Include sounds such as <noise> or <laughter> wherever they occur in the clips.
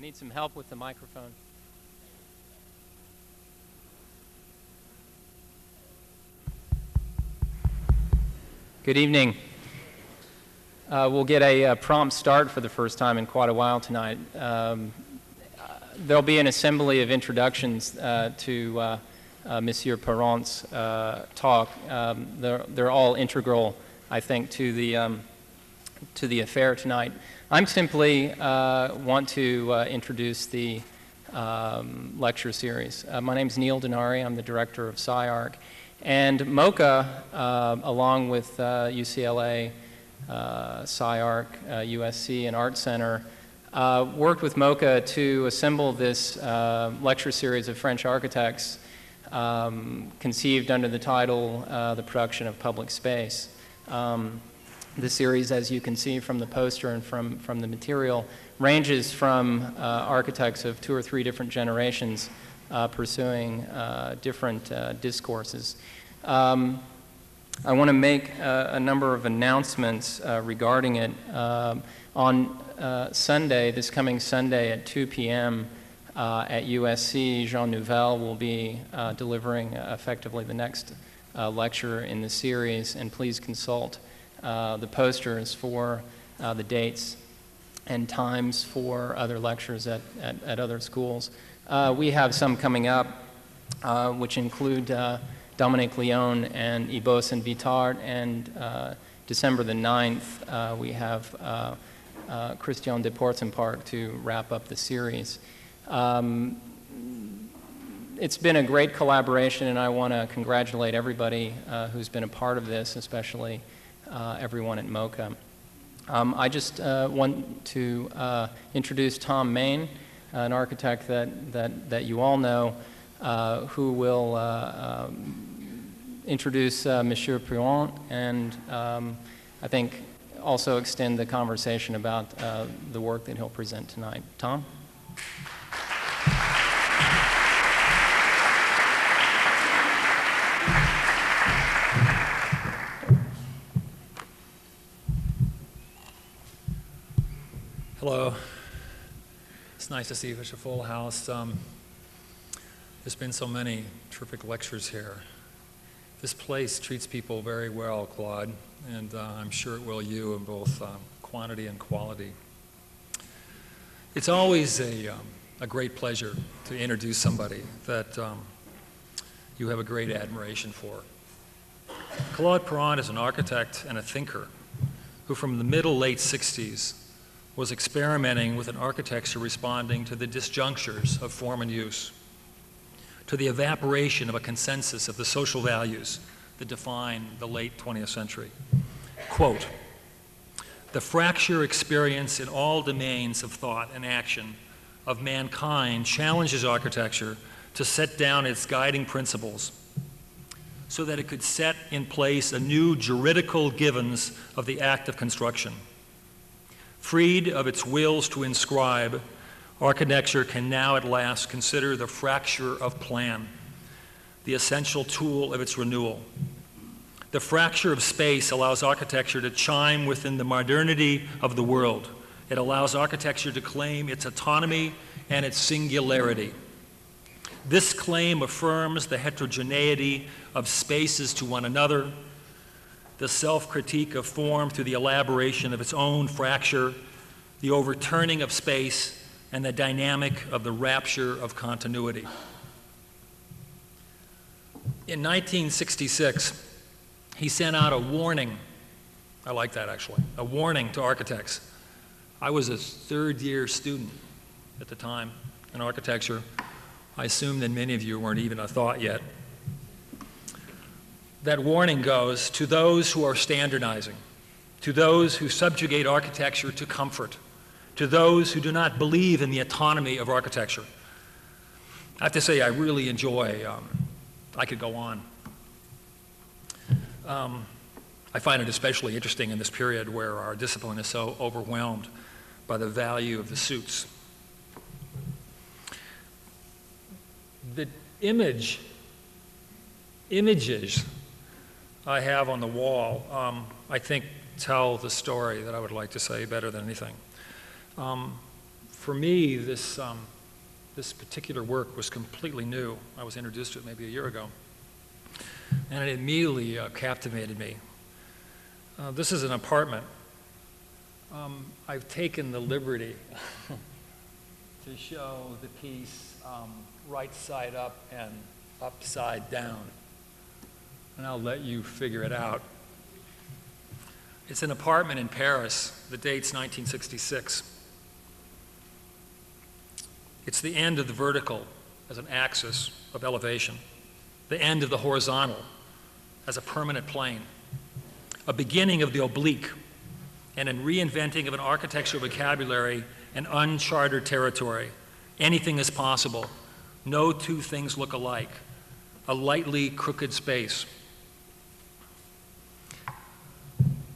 I need some help with the microphone. Good evening. Uh, we'll get a, a, prompt start for the first time in quite a while tonight. Um, there'll be an assembly of introductions uh, to uh, uh Monsieur Parent's uh, talk. Um, they're, they're, all integral, I think, to the, um, to the affair tonight. I'm simply uh, want to introduce the um, lecture series. my name is Neil Denari. I'm the director of SCI-Arc. And MoCA, uh, along with uh, UCLA, uh, SCI-Arc, USC, and Art Center, uh, worked with MoCA to assemble this uh, lecture series of French architects um, conceived under the title uh, The Production of Public Space. Um, the series, as you can see from the poster and from, from the material, ranges from architects of two or three different generations uh, pursuing uh, different uh, discourses. Um, I want to make a number of announcements regarding it. On Sunday, this coming Sunday at 2 p.m., uh, at USC, Jean Nouvel will be uh, delivering uh, effectively the next lecture in the series, and please consult the posters for the dates and times for other lectures at, at, at other schools. Uh, we have some coming up, uh, which include uh, Dominique Lyon and Ibos and Vitart, and uh, December the 9th, uh, we have uh, Christian de Portzamparc to wrap up the series. Um, it's been a great collaboration, and I want to congratulate everybody who's been a part of this, especially everyone at MoCA. Um, I just want to introduce Thom Mayne an architect that, that, that you all know, uh, who will uh, um, introduce uh, Monsieur Parent and um, I think also extend the conversation about uh, the work that he'll present tonight. Tom? <laughs> Hello It's nice to see such a full house. Um, there's been so many terrific lectures here. This place treats people very well, Claude, and uh, I'm sure it will you in both um, quantity and quality. It's always a, um, a great pleasure to introduce somebody that um, you have a great admiration for. Claude Parent is an architect and a thinker who from the middle late 60s was experimenting with an architecture responding to the disjunctures of form and use, to the evaporation of a consensus of the social values that define the late 20th century. Quote, the fracture experience in all domains of thought and action of mankind challenges architecture to set down its guiding principles so that it could set in place a new juridical givens of the act of construction. Freed of its wills to inscribe, architecture can now at last consider the fracture of plan, the essential tool of its renewal. The fracture of space allows architecture to chime within the modernity of the world. It allows architecture to claim its autonomy and its singularity. This claim affirms the heterogeneity of spaces to one another the self-critique of form through the elaboration of its own fracture, the overturning of space, and the dynamic of the rapture of continuity. In 1966, he sent out a warning. I like that actually, a warning to architects. I was a third year student at the time in architecture. I assume that many of you weren't even a thought yet that warning goes to those who are standardizing, to those who subjugate architecture to comfort, to those who do not believe in the autonomy of architecture. I have to say, I really enjoy, um, I could go on. Um, I find it especially interesting in this period where our discipline is so overwhelmed by the value of the suits. The image, images I have on the wall, um, I think tell the story that I would like to say better than anything. Um, for me, this, um, this particular work was completely new. I was introduced to it maybe a year ago. And it immediately uh, captivated me. Uh, this is an apartment. Um, I've taken the liberty <laughs> to show the piece um, right side up and upside down. And I'll let you figure it out. It's an apartment in Paris. The date's 1966. It's the end of the vertical as an axis of elevation, the end of the horizontal as a permanent plane, a beginning of the oblique, and a reinventing of an architectural vocabulary and uncharted territory. Anything is possible. No two things look alike. A lightly crooked space.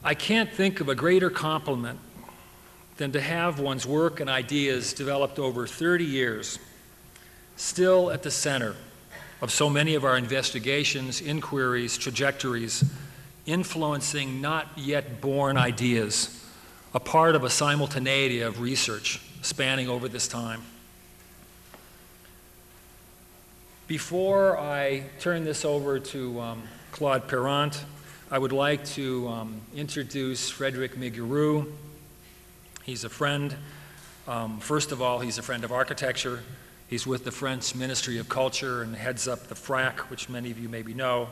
I can't think of a greater compliment than to have one's work and ideas developed over 30 years still at the center of so many of our investigations, inquiries, trajectories, influencing not yet born ideas, a part of a simultaneity of research spanning over this time. Before I turn this over to um, Claude Parent, I would like to um, introduce Frédéric Migayrou. He's a friend. Um, first of all, he's a friend of architecture. He's with the French Ministry of Culture and heads up the FRAC, which many of you maybe know.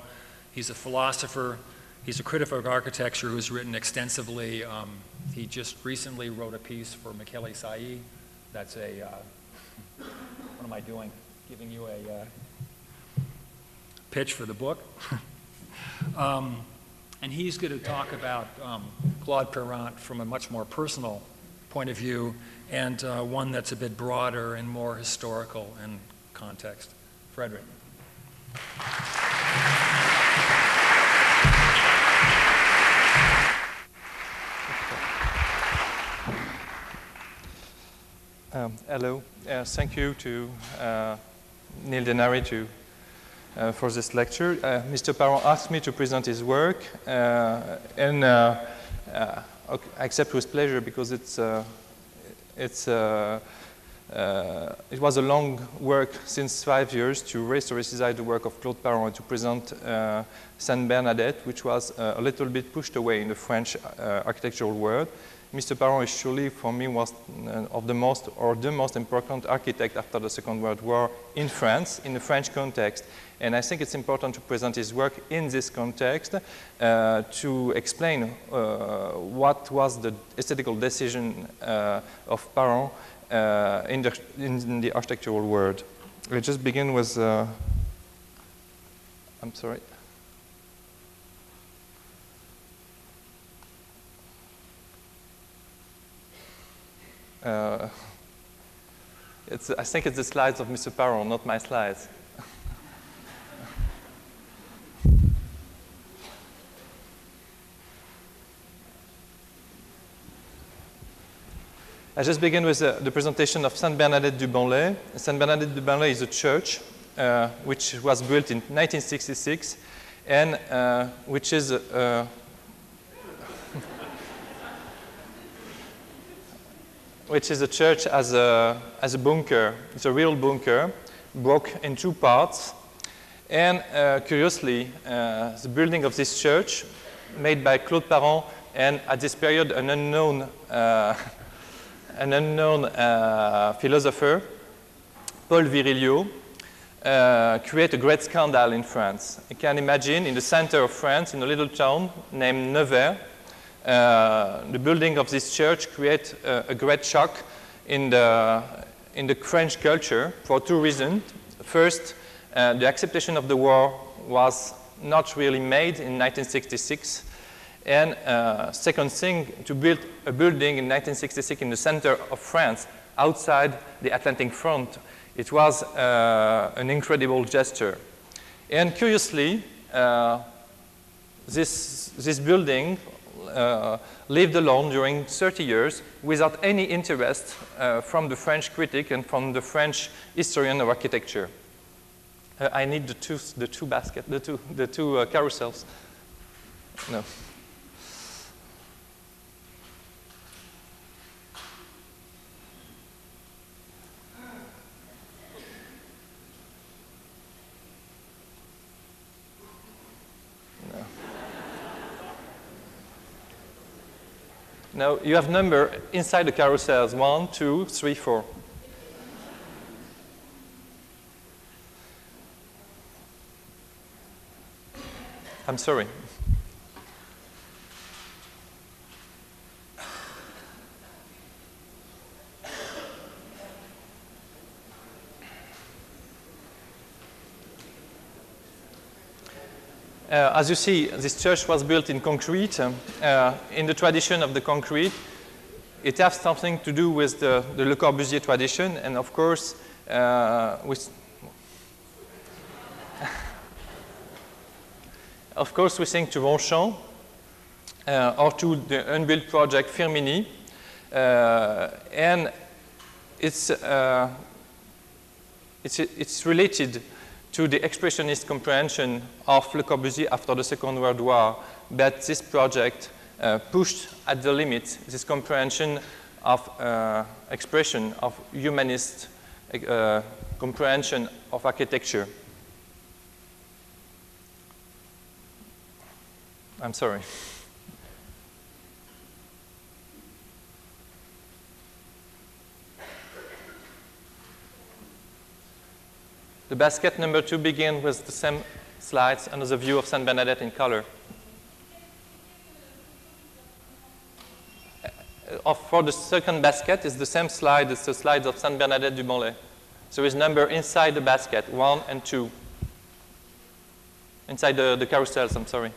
He's a philosopher. He's a critic of architecture who's written extensively. Um, he just recently wrote a piece for Michele Saee. That's a, uh, what am I doing? Giving you a uh, pitch for the book. <laughs> um, and he's going to talk about um, Claude Parent from a much more personal point of view and uh, one that's a bit broader and more historical in context. Frédéric. Um, hello. Uh, thank you to uh, Neil Denari to uh, for this lecture. Uh, Mr. Parent asked me to present his work, uh, and uh, uh, I accept with pleasure because it's, it's, it was a long work since five years to historicize the work of Claude Parent and to present Sainte Bernadette, which was a little bit pushed away in the French architectural world. Mr. Parent is surely, for me, was uh, of the most or the most important architect after the Second World War in France, in the French context. And I think it's important to present his work in this context uh, to explain uh, what was the aesthetical decision uh, of Parent uh, in the, in, the, architectural world. We just begin with, uh, I'm sorry. Uh, I think it's the slides of Mr. Parent, not my slides. I just begin with uh, the presentation of Sainte Bernadette du Banlay. Sainte Bernadette du Banlay is a church uh, which was built in 1966 and uh, which is uh, <laughs> which is a church as a, as a bunker. It's a real bunker, broke in two parts. And uh, curiously, uh, the building of this church, made by Claude Parent, and at this period an unknown, uh, <laughs> an unknown uh, philosopher, Paul Virilio, uh, create a great scandal in France. You can imagine in the center of France, in a little town named Nevers, uh, the building of this church create a, a, great shock in the, in the French culture for two reasons. First, uh, the acceptation of the war was not really made in 1966. And uh, second thing, to build a building in 1966 in the center of France, outside the Atlantic front, it was uh, an incredible gesture. And curiously, uh, this, this building uh, lived alone during 30 years without any interest uh, from the French critic and from the French historian of architecture. Uh, I need the two, the two basket, the two, the two carousels. No. Now you have number inside the carousels, one, two, three, four. I'm sorry. As you see, this church was built in concrete. Um, uh, in the tradition of the concrete, it has something to do with the, the Le Corbusier tradition, and of course, uh, with <laughs> of course, we think to Ronchamp uh, or to the unbuilt project Firminy, uh, and it's, uh, it's, it's related to the expressionist comprehension of Le Corbusier after the Second World War, but this project uh, pushed at the limit this comprehension of uh, expression of humanist uh, comprehension of architecture. I'm sorry. The basket number two begins with the same slides under the view of Saint Bernadette in color. Uh, for the second basket, it's the same slide, it's the slides of Saint Bernadette du Banlay. So it's number inside the basket, one and two. Inside the, the carousels, I'm sorry.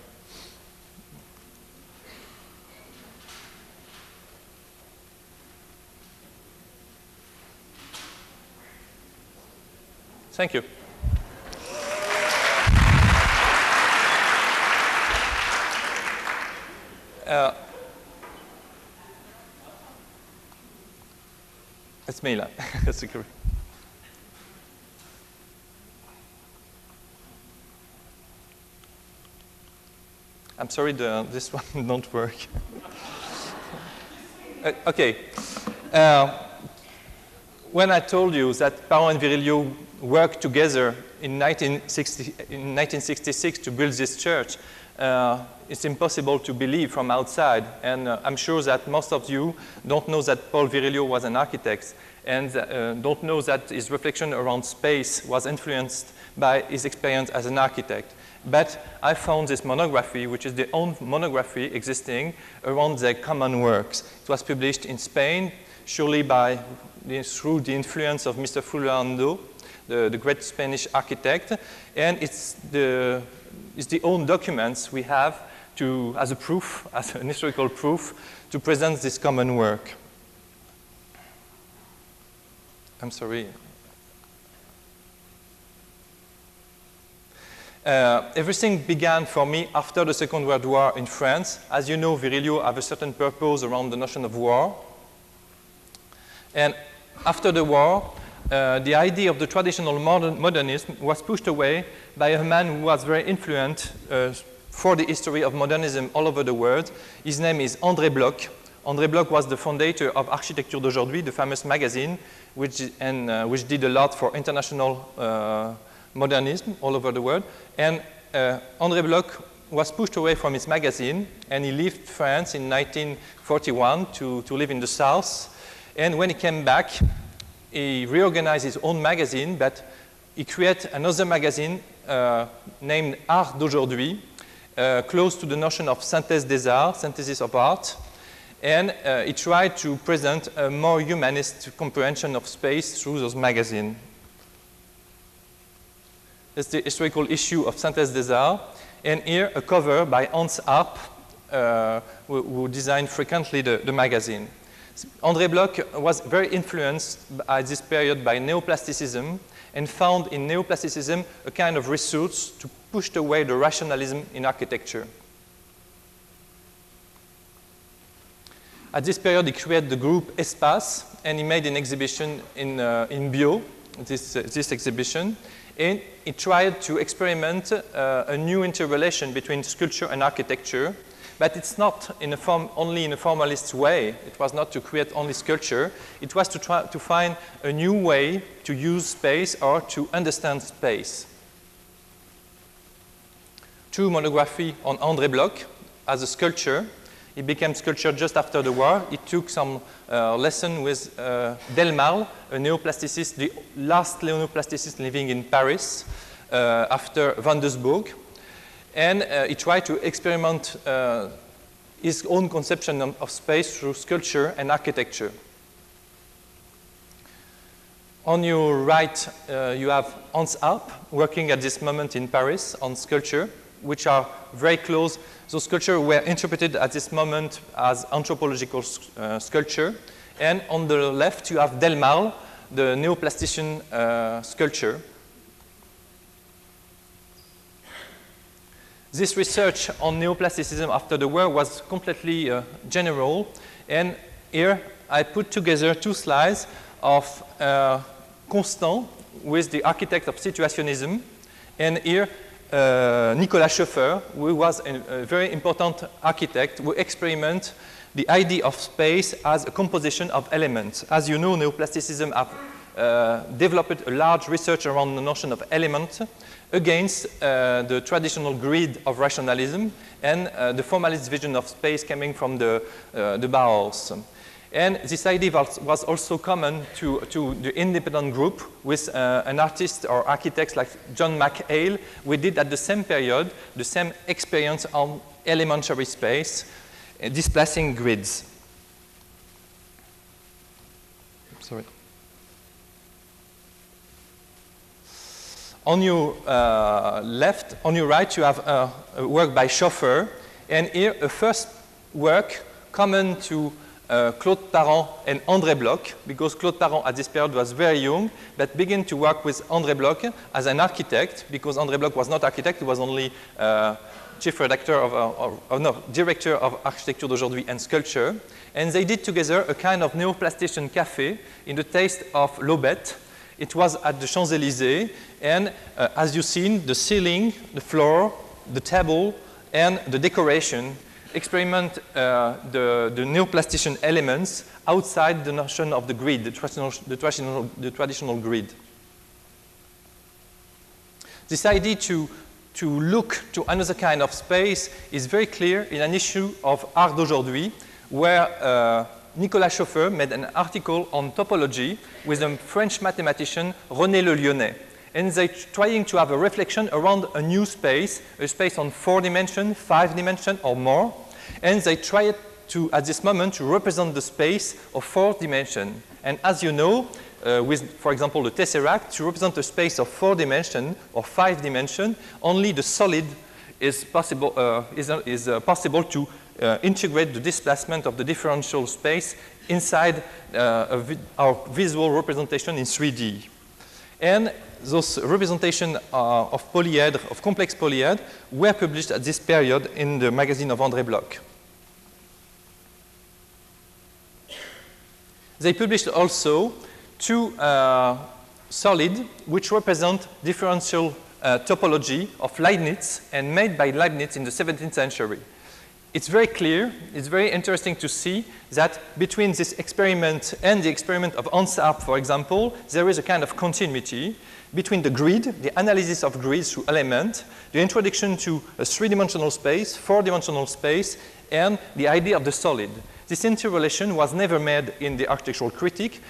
Thank you. Uh, it's <laughs> the correct. I'm sorry, the, this <laughs> one don't work. <laughs> uh, okay. Uh, when I told you that Parent and Virilio worked together in, 1960, in 1966 to build this church, uh, it's impossible to believe from outside. And uh, I'm sure that most of you don't know that Paul Virilio was an architect and uh, don't know that his reflection around space was influenced by his experience as an architect. But I found this monography, which is the only monography existing around their common works. It was published in Spain, surely by, through the influence of Mr. Fullaondo, the, the great Spanish architect, and it's the, it's the own documents we have to, as a proof, <laughs> as an historical proof, to present this common work. I'm sorry. Uh, everything began for me after the Second World War in France. As you know, Virilio have a certain purpose around the notion of war. And after the war, uh, the idea of the traditional modern modernism was pushed away by a man who was very influential uh, for the history of modernism all over the world. His name is André Bloc. André Bloc was the founder of Architecture d'aujourd'hui, the famous magazine, which, and, uh, which did a lot for international uh, modernism all over the world. And uh, André Bloc was pushed away from his magazine, and he left France in 1941 to, to live in the south. And when he came back, he reorganized his own magazine, but he created another magazine uh, named Art d'aujourd'hui, uh, close to the notion of synthèse des arts, synthesis of art. And uh, he tried to present a more humanist comprehension of space through those magazines. It's the historical issue of Synthèse des Arts. And here, a cover by Hans Arp, uh, who, who, designed frequently the, the magazine. André Bloc was very influenced at this period by neoplasticism and found in neoplasticism a kind of resource to push away the rationalism in architecture. At this period, he created the group Espace, and he made an exhibition in, uh, in Biot, this, uh, this exhibition, and he tried to experiment uh, a new interrelation between sculpture and architecture, but it's not in a form, only in a formalist way. It was not to create only sculpture. It was to try to find a new way to use space or to understand space. Two monography on André Bloc as a sculpture. He became sculptor just after the war. He took some uh, lesson with uh, Delmarle, a neoplasticist, the last neoplasticist living in Paris uh, after Van Doesburg. And uh, he tried to experiment uh, his own conception of, space through sculpture and architecture. On your right, uh, you have Hans Arp working at this moment in Paris on sculpture, which are very close. Those sculptures were interpreted at this moment as anthropological uh, sculpture. And on the left, you have Delmarle, the neoplastician uh, sculpture. This research on neoplasticism after the war was completely uh, general. And here I put together two slides of uh, Constant with the architect of situationism, and here uh, Nicolas Schoeffer, who was a, very important architect who experiment the idea of space as a composition of elements. As you know, neoplasticism have uh, developed a large research around the notion of element against uh, the traditional grid of rationalism and uh, the formalist vision of space coming from the, uh, the Bauhaus. And this idea was, also common to, to, the independent group with uh, an artist or architects like John McHale. We did at the same period the same experience on elementary space, uh, displacing grids. On your uh, left, on your right, you have uh, a work by Schoeffer, and here a first work common to uh, Claude Parent and André Bloc, because Claude Parent at this period was very young, but began to work with André Bloc as an architect, because André Bloc was not architect, he was only uh, chief redactor of, uh, of, no, director of Architecture d'aujourd'hui and Sculpture. And they did together a kind of neoplastician cafe in the taste of l'Aubette. It was at the Champs-Élysées, and uh, as you've seen, the ceiling, the floor, the table, and the decoration experiment uh, the, the neoplastician elements outside the notion of the grid, the traditional, the traditional, the traditional grid. This idea to, to look to another kind of space is very clear in an issue of Art d'aujourd'hui, where uh, Nicolas Schoeffer made an article on topology with a French mathematician, René Le Lionnais. And they're trying to have a reflection around a new space, a space on four dimensions, five dimensions, or more, and they try to, at this moment, to represent the space of four dimensions. And as you know, uh, with, for example, the tesseract, to represent a space of four dimensions or five dimensions, only the solid is possible, uh, is, uh, is uh, possible to uh, integrate the displacement of the differential space inside uh, vi our visual representation in 3D. And those representations uh, of polyhedra, of complex polyhedra, were published at this period in the magazine of André Bloc. They published also two uh, solids which represent differential uh, topology of Leibniz and made by Leibniz in the 17th century. It's very clear, it's very interesting to see that between this experiment and the experiment of Hans Arp, for example, there is a kind of continuity between the grid, the analysis of grids through element, the introduction to a three-dimensional space, four-dimensional space, and the idea of the solid. This interrelation was never made in the architectural critique,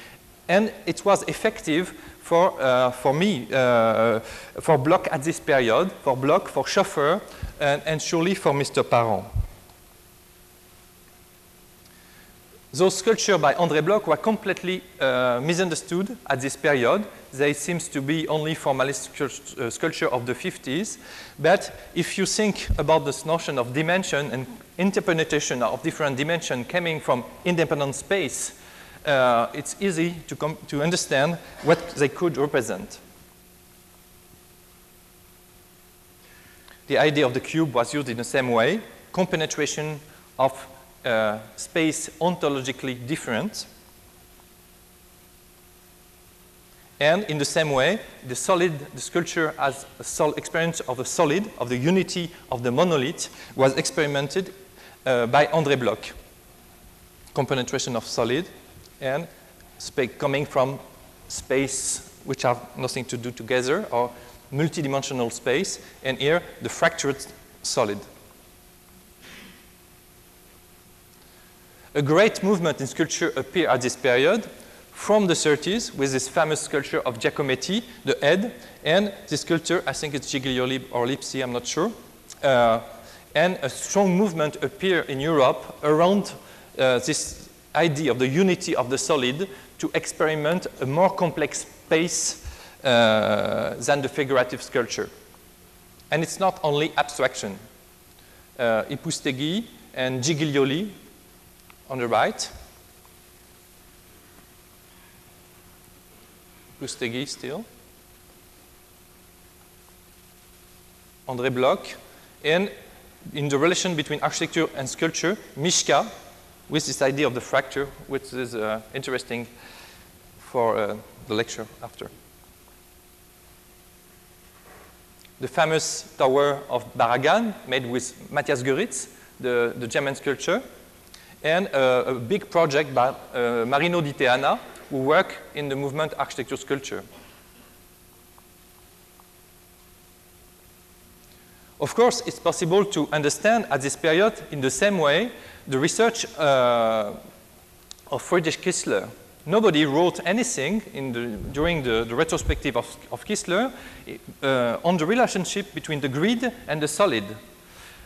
and it was effective for, uh, for me, uh, for Bloc at this period, for Bloc, for Schoeffer, and, and surely for Mr. Parent. Those sculptures by André Bloc were completely uh, misunderstood at this period. They seem to be only formalist uh, sculpture of the 50s. But if you think about this notion of dimension and interpenetration of different dimensions coming from independent space, uh, it's easy to, to understand what they could represent. The idea of the cube was used in the same way, compenetration of uh, space ontologically different. And in the same way, the solid, the sculpture as a sol experience of the solid, of the unity of the monolith, was experimented uh, by André Bloc. Compenetration of solid and coming from space which have nothing to do together, or multidimensional space, and here the fractured solid. A great movement in sculpture appeared at this period from the 30s with this famous sculpture of Giacometti, the head, and this sculpture, I think it's Gilioli or Lipsi, I'm not sure. Uh, and a strong movement appeared in Europe around uh, this idea of the unity of the solid to experiment a more complex space uh, than the figurative sculpture. And it's not only abstraction. Uh, Ipoustéguy and Gilioli on the right. Ipoustéguy still. André Bloc. And in the relation between architecture and sculpture, Mischka, with this idea of the fracture, which is uh, interesting for uh, the lecture after. The famous tower of Barragan, made with Mathias Goeritz, the, the German sculptor, and a big project by uh, Marino Di Teana, who work in the movement architecture sculpture. Of course, it's possible to understand at this period in the same way the research uh, of Friedrich Kiesler. Nobody wrote anything in the, during the, the, retrospective of, of Kiesler uh, on the relationship between the grid and the solid.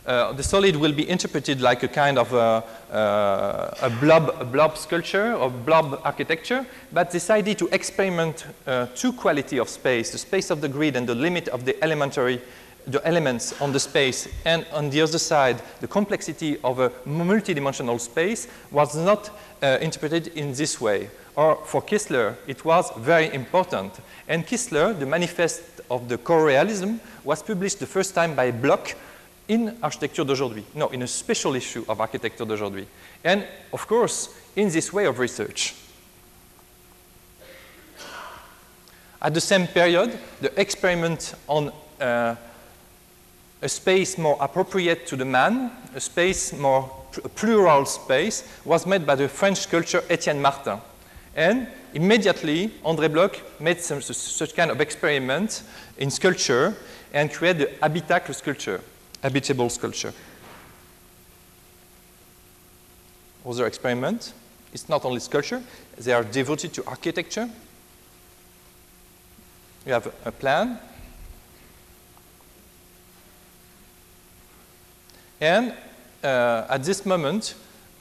Uh, the solid will be interpreted like a kind of a, uh, a, blob, a blob sculpture or blob architecture, but this idea to experiment uh, two quality of space, the space of the grid and the limit of the elementary the elements on the space and on the other side the complexity of a multidimensional space was not uh, interpreted in this way. Or for Kiesler, it was very important. And Kiesler, the manifest of the Correalism, was published the first time by Bloc in Architecture d'aujourd'hui. No, in a special issue of Architecture d'aujourd'hui. And of course, in this way of research. At the same period, the experiment on uh, a space more appropriate to the man, a space more a plural space, was made by the French sculptor Etienne Martin. And immediately, André Bloc made some, such kind of experiment in sculpture and created the habitacle sculpture, habitable sculpture. Other experiment, it's not only sculpture, they are devoted to architecture. You have a plan, And uh, at this moment,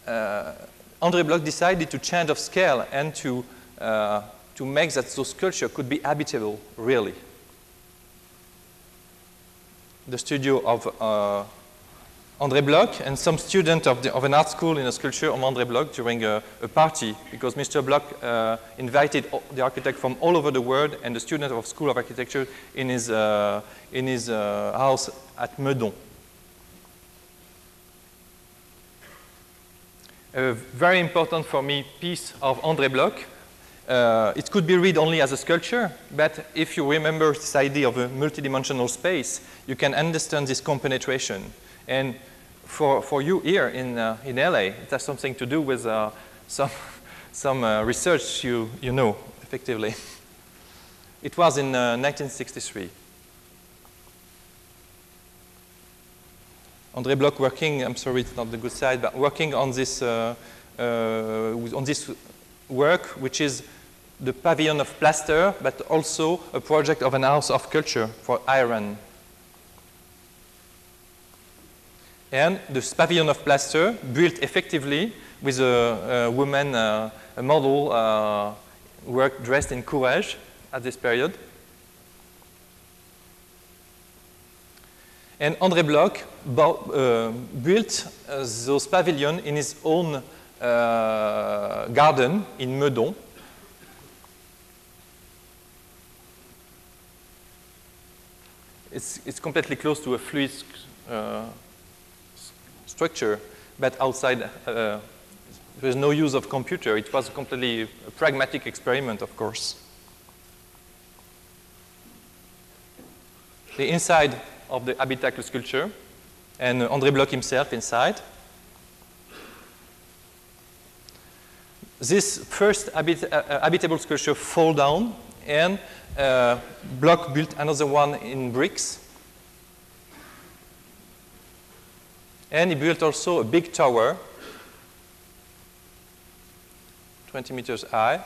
uh, André Bloc decided to change of scale and to, uh, to make that those sculpture could be habitable, really. The studio of uh, André Bloc and some student of, the, of, an art school in a sculpture of André Bloc during a, a party because Mr. Bloc uh, invited the architect from all over the world and the student of School of Architecture in his, uh, in his house at Meudon. a very important for me piece of André Bloc. Uh, it could be read only as a sculpture, but if you remember this idea of a multidimensional space, you can understand this compenetration. And for, for you here in, uh, in LA, it has something to do with uh, some, <laughs> some uh, research you, you know, effectively. <laughs> It was in 1963. Uh, André Bloc working, I'm sorry it's not the good side, but working on this, uh, on this work, which is the pavilion of plaster, but also a project of an house of culture for iron. And this pavilion of plaster built effectively with a, a woman, uh, a model, uh, dressed in Courrèges at this period. And André Bloc uh, built uh, those pavilions in his own uh, garden in Meudon. It's, it's completely close to a fluid uh, structure, but outside uh, there is no use of computer. It was a completely a pragmatic experiment, of course. The inside of the habitacle sculpture, and André Bloc himself inside. This first habit uh, uh, habitable sculpture fall down, and uh, Bloc built another one in bricks. And he built also a big tower 20 meters high.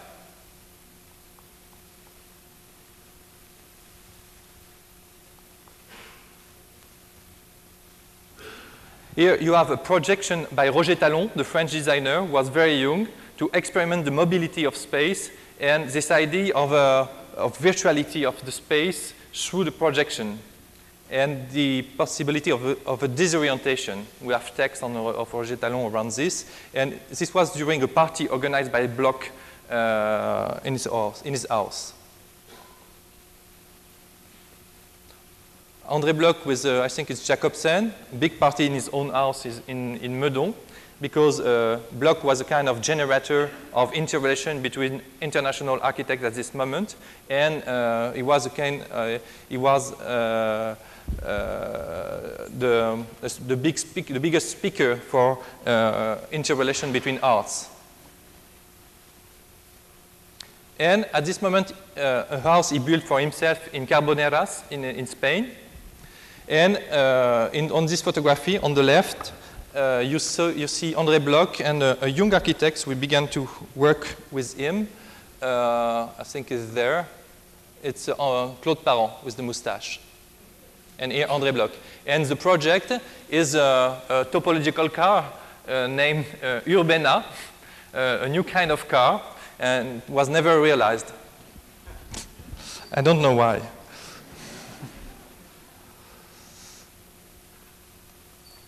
Here you have a projection by Roger Tallon, the French designer, who was very young, to experiment the mobility of space and this idea of, a, of virtuality of the space through the projection and the possibility of a, of a disorientation. We have text on, of Roger Tallon around this. And this was during a party organized by Bloc uh, in, his house, in his house. André Bloc with, uh, I think it's Jacobsen, big party in his own house in, in Meudon, because uh, was a kind of generator of interrelation between international architects at this moment, and uh, he was a kind, uh, he was uh, uh, the, the, big speak, the biggest speaker for interrelation between arts. And at this moment, a house he built for himself in Carboneras in, in Spain, and uh, in, on this photography on the left, uh, you, saw, you, see André Bloc and a, young architect. We began to work with him. Uh, I think is there. It's uh, Claude Parent with the mustache. And here André Bloc. And the project is a, a topological car uh, named uh, Urbena, a new kind of car, and was never realized. I don't know why.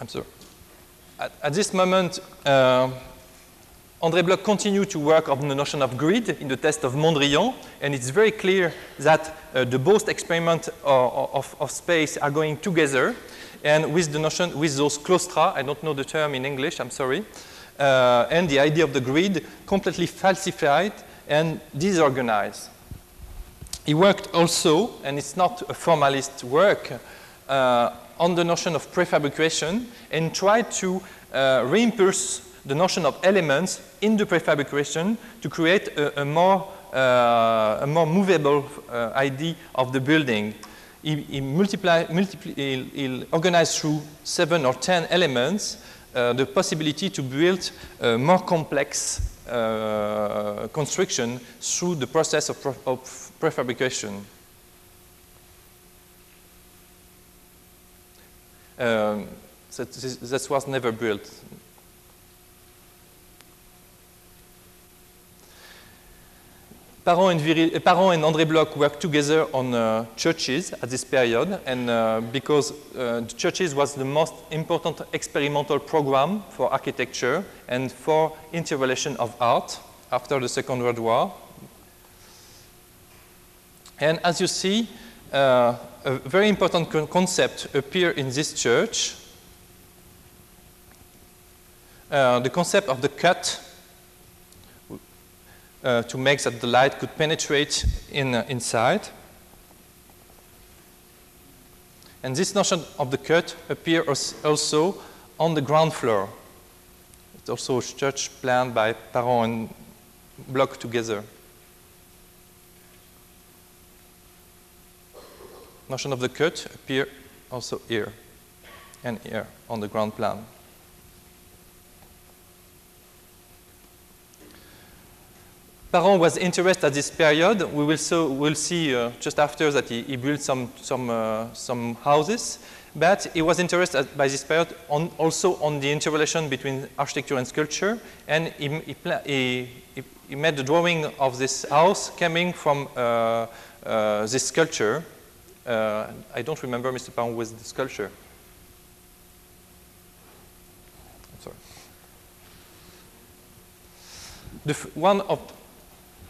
I'm sorry. At, at this moment, uh, André Bloc continued to work on the notion of grid in the test of Mondrian, and it's very clear that uh, the both experiments of, of, of, space are going together, and with the notion, with those claustra, I don't know the term in English, I'm sorry, uh, and the idea of the grid completely falsified and disorganized. He worked also, and it's not a formalist work, uh, on the notion of prefabrication and tried to uh, reimpulse the notion of elements in the prefabrication to create a, a more, uh, a more movable uh, idea of the building. He, he, multiply, multiply, he, he organized through seven or ten elements uh, the possibility to build a more complex uh, construction through the process of, of prefabrication. Um, that, that was never built. Parent and, Viril, Parent and André Bloc worked together on uh, churches at this period, and uh, because uh, the churches was the most important experimental program for architecture and for interrelation of art after the Second World War. And as you see, uh, a very important con concept appear in this church. Uh, the concept of the cut uh, to make that the light could penetrate in, uh, inside. And this notion of the cut appears also on the ground floor. It's also a church planned by Parent and Bloc together. Notion of the cut appear also here and here on the ground plan. Parent was interested at this period. We will so we'll see uh, just after that he, he built some some uh, some houses, but he was interested by this period on also on the interrelation between architecture and sculpture, and he he, he, he made the drawing of this house coming from uh, uh this sculpture uh, I don't remember Mr. Pound with the sculpture. I'm sorry. The one of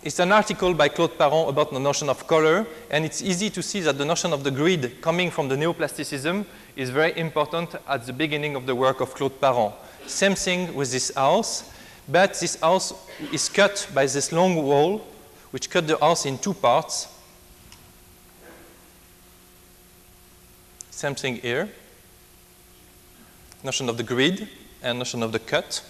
it's an article by Claude Parent about the notion of color, and it's easy to see that the notion of the grid coming from the neoplasticism is very important at the beginning of the work of Claude Parent. Same thing with this house, but this house is cut by this long wall, which cut the house in two parts, Same thing here. Notion of the grid and notion of the cut.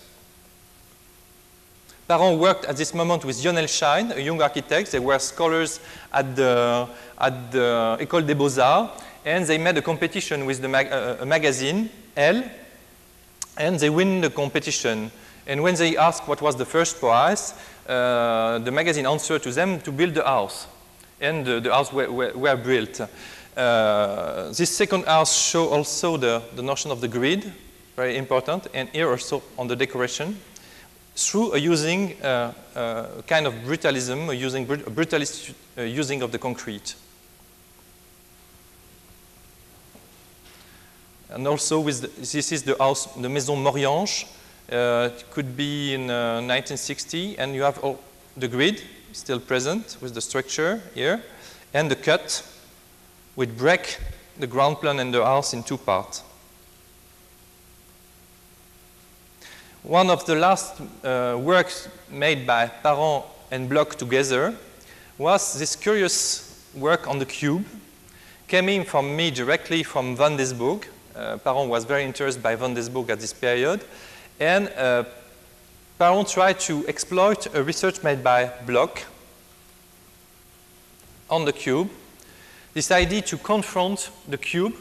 Parent worked at this moment with Ionel Schein, a young architect. They were scholars at the, at the École des Beaux-Arts, and they made a competition with the mag uh, a magazine, Elle, and they win the competition. And when they asked what was the first prize, uh, the magazine answered to them to build the house. And the, the house were, were, were built. Uh, this second house show also the, the notion of the grid, very important, and here also on the decoration, through a using uh, uh, kind of brutalism, using brut brutalist uh, using of the concrete. And also with the, this is the house, the Maison Moriange. Uh, it could be in uh, 1960, and you have the grid still present with the structure here, and the cut, which break the ground plan and the house in two parts. One of the last uh, works made by Parent and Bloc together was this curious work on the cube, coming from me directly from Van Doesburg. Uh, Parent was very interested by Van Doesburg at this period, and uh, Parent tried to exploit a research made by Bloc on the cube, this idea to confront the cube,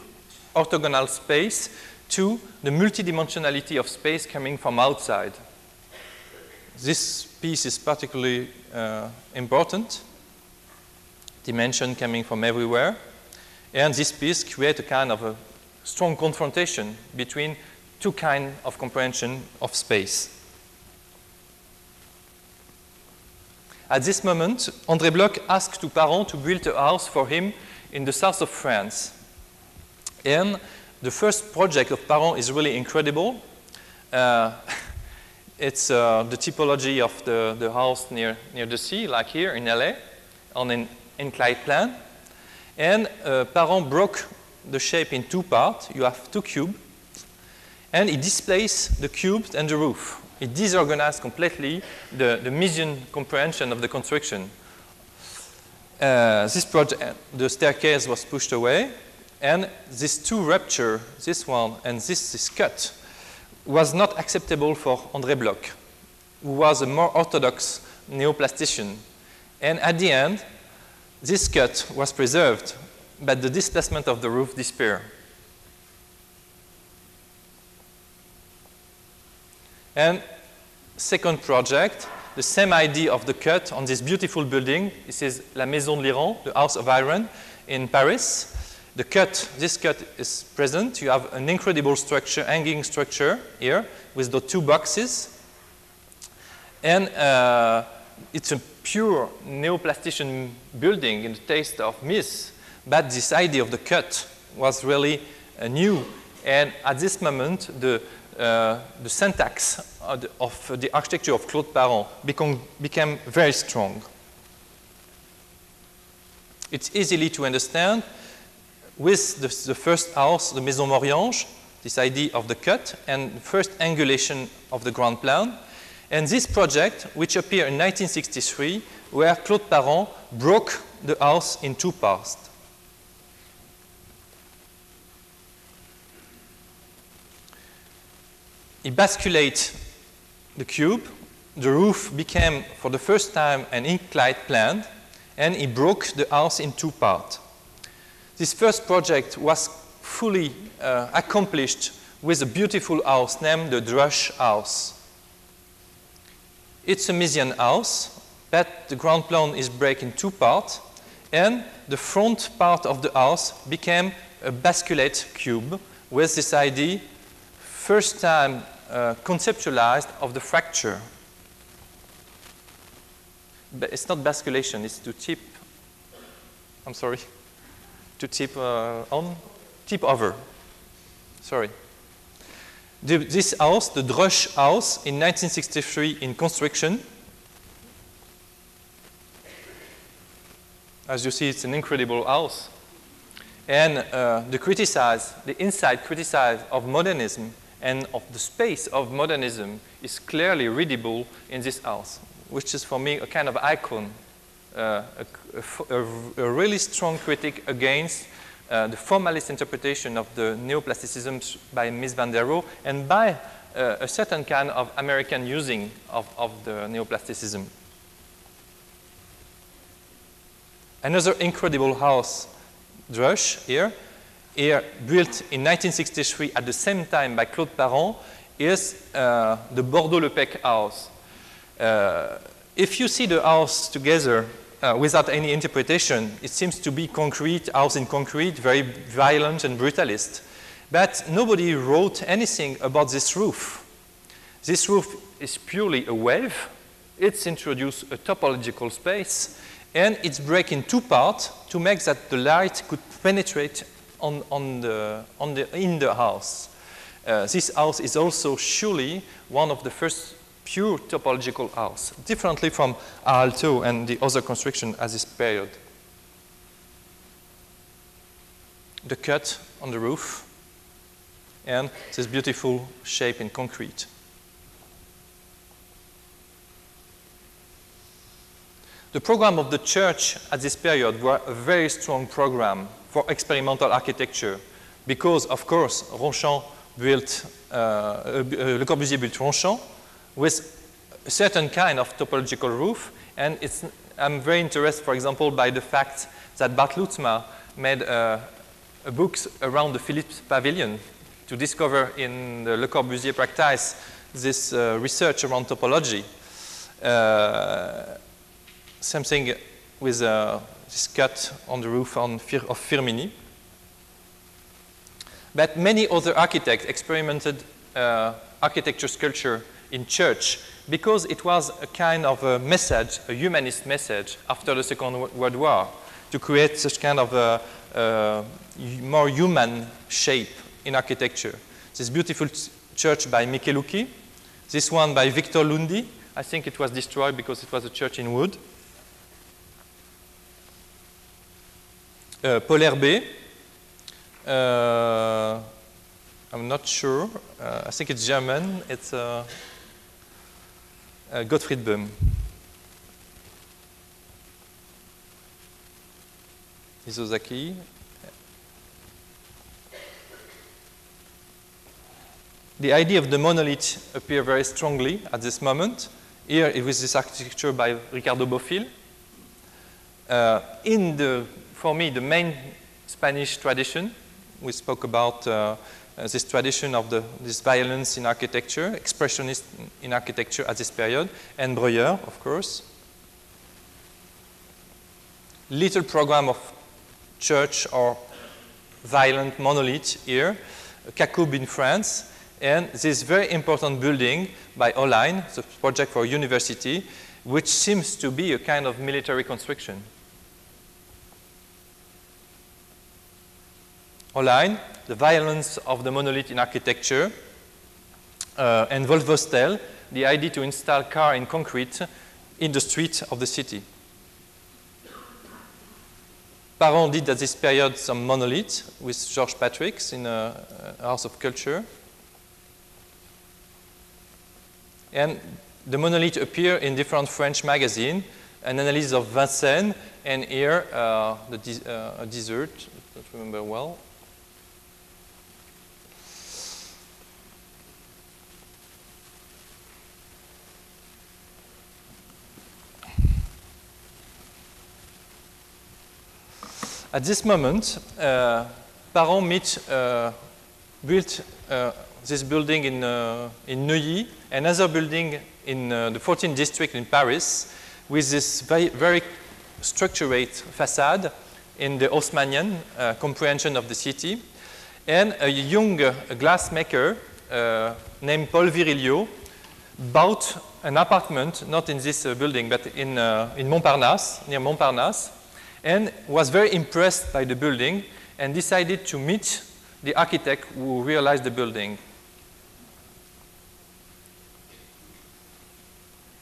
orthogonal space, to the multidimensionality of space coming from outside. This piece is particularly uh, important, dimension coming from everywhere, and this piece creates a kind of a strong confrontation between two kinds of comprehension of space. At this moment, André Bloc asked to Parent to build a house for him in the south of France. And the first project of Parent is really incredible. Uh, <laughs> it's uh, the typology of the, the house near, near the sea, like here in LA, on an inclined plan. And uh, Parent broke the shape in two parts. You have two cubes, and it displays the cubes and the roof. It disorganized completely the, the Miesian comprehension of the construction. Uh, this project, the staircase was pushed away, and this two rupture, this one and this, this cut, was not acceptable for André Bloc, who was a more orthodox neoplastician. And at the end, this cut was preserved, but the displacement of the roof disappeared. And second project, the same idea of the cut on this beautiful building. This is La Maison de l'Iran, the House of Iron in Paris. The cut, this cut is present. You have an incredible structure, hanging structure here with the two boxes. And uh, it's a pure neoplastician building in the taste of Mies. But this idea of the cut was really uh, new. And at this moment, the, uh, the syntax of the, of the, architecture of Claude Parent become, became very strong. It's easily to understand with the, the first house, the Maison Moriange, this idea of the cut and first angulation of the ground plan. And this project, which appeared in 1963, where Claude Parent broke the house in two parts. He basculated the cube, the roof became for the first time an inclined plan, and he broke the house in two parts. This first project was fully uh, accomplished with a beautiful house named the Drusch House. It's a Miesian house, but the ground plan is break in two parts, and the front part of the house became a basculate cube with this idea, first time uh, conceptualized of the fracture. But it's not basculation, it's to tip, I'm sorry, to tip uh, on, tip over. Sorry. The, this house, the Drusch house, in 1963 in construction, as you see, it's an incredible house. And uh, the criticize, the inside criticize of modernism and of the space of modernism is clearly readable in this house, which is for me a kind of icon, uh, a, a, a, really strong critic against uh, the formalist interpretation of the neoplasticism by Mies van der Rohe and by uh, a certain kind of American using of, of the neoplasticism. Another incredible house, Drusch, here, here built in 1963 at the same time by Claude Parent, is uh, the Bordeaux-le-Pecq house. Uh, if you see the house together uh, without any interpretation, it seems to be concrete, house in concrete, very violent and brutalist. But nobody wrote anything about this roof. This roof is purely a wave. It's introduced a topological space, and it's break in two parts to make that the light could penetrate on, on the, on the, in the house. Uh, this house is also surely one of the first pure topological house, differently from Aalto and the other construction at this period. The cut on the roof and this beautiful shape in concrete. The program of the church at this period were a very strong program for experimental architecture because, of course, Ronchamp built, uh, uh, Le Corbusier built Ronchamp with a certain kind of topological roof. And it's I'm very interested, for example, by the fact that Bart Lootsma made uh, a book around the Philips Pavilion to discover in the Le Corbusier practice this uh, research around topology. Uh, something with uh, this cut on the roof on of Firminy. But many other architects experimented uh, architecture sculpture in church because it was a kind of a message, a humanist message after the Second World War to create such kind of a, a more human shape in architecture. This beautiful church by Michelucci, this one by Victor Lundy, I think it was destroyed because it was a church in wood. Uh, Paul Herbet. Uh, I'm not sure. Uh, I think it's German. It's uh, uh, Gottfried Böhm. Isozaki. The idea of the monolith appeared very strongly at this moment. Here it was this architecture by Ricardo Bofill. Uh, in the, for me, the main Spanish tradition, we spoke about uh, uh, this tradition of the, this violence in architecture, expressionist in architecture at this period, and Breuer, of course. Little program of church or violent monolith here, Cacoub in France, and this very important building by Hollein, the project for university, which seems to be a kind of military construction. Hollein, the violence of the monolith in architecture, uh, and Wolf-Vostell, the idea to install car in concrete in the street of the city. Parent did at this period some monolith with George Patrick's in a, a House of Culture. And the monolith appear in different French magazines, an analysis of Vincennes, and here uh, the de uh, a desert, I don't remember well. At this moment, uh, Parent meet, uh, built uh, this building in, uh, in Neuilly, another building in uh, the 14th district in Paris, with this very, very structured facade in the Haussmannian uh, comprehension of the city. And a young glassmaker named Paul Virilio bought an apartment, not in this building, but in, in Montparnasse, near Montparnasse, and was very impressed by the building and decided to meet the architect who realized the building.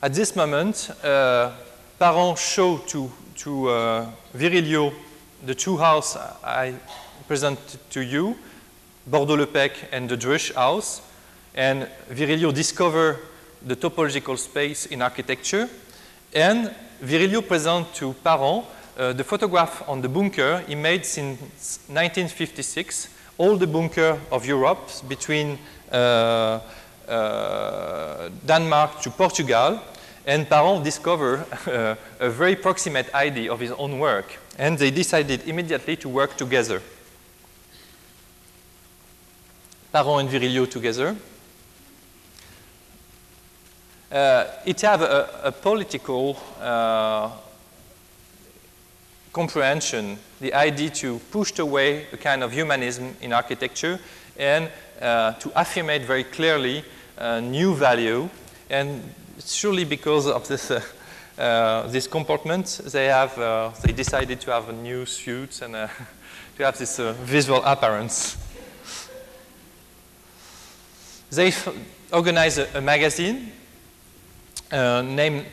At this moment, uh, Parent showed to, to uh, Virilio the two houses I presented to you, Bordeaux-le-Pecq and the Drusch house. And Virilio discovered the topological space in architecture. And Virilio presented to Parent uh, the photograph on the bunker he made since 1956, all the bunker of Europe between uh, uh, Denmark to Portugal, and Parent discovered <laughs> uh, a very proximate idea of his own work, and they decided immediately to work together. Parent and Virilio together. Uh, it have a, a political comprehension, the idea to push away a kind of humanism in architecture and uh, to affirmate very clearly uh, new value. And surely because of this, uh, uh, this comportment, they, have, they decided to have a new suit and <laughs> to have this visual appearance. They organized a, a magazine uh, named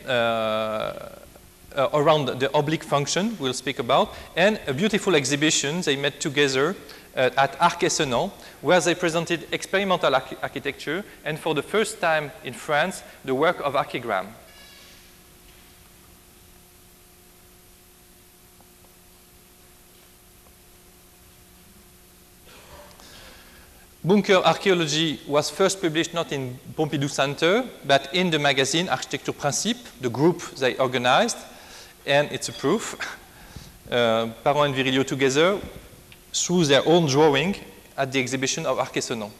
uh, around the oblique function we'll speak about, and a beautiful exhibition they met together uh, at Arc-et-Senans, where they presented experimental arch architecture and for the first time in France, the work of Archigram. Bunker archaeology was first published not in Pompidou Center, but in the magazine Architecture Principe, the group they organized, and it's a proof. <laughs> Uh, Parent and Virilio together through their own drawing at the exhibition of Arc-et-Senans.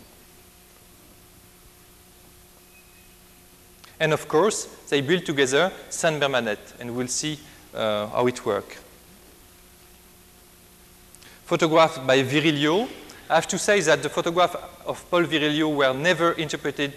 And of course, they built together Saint Bernadette, and we'll see uh, how it works. Photographed by Virilio, I have to say that the photographs of Paul Virilio were never interpreted,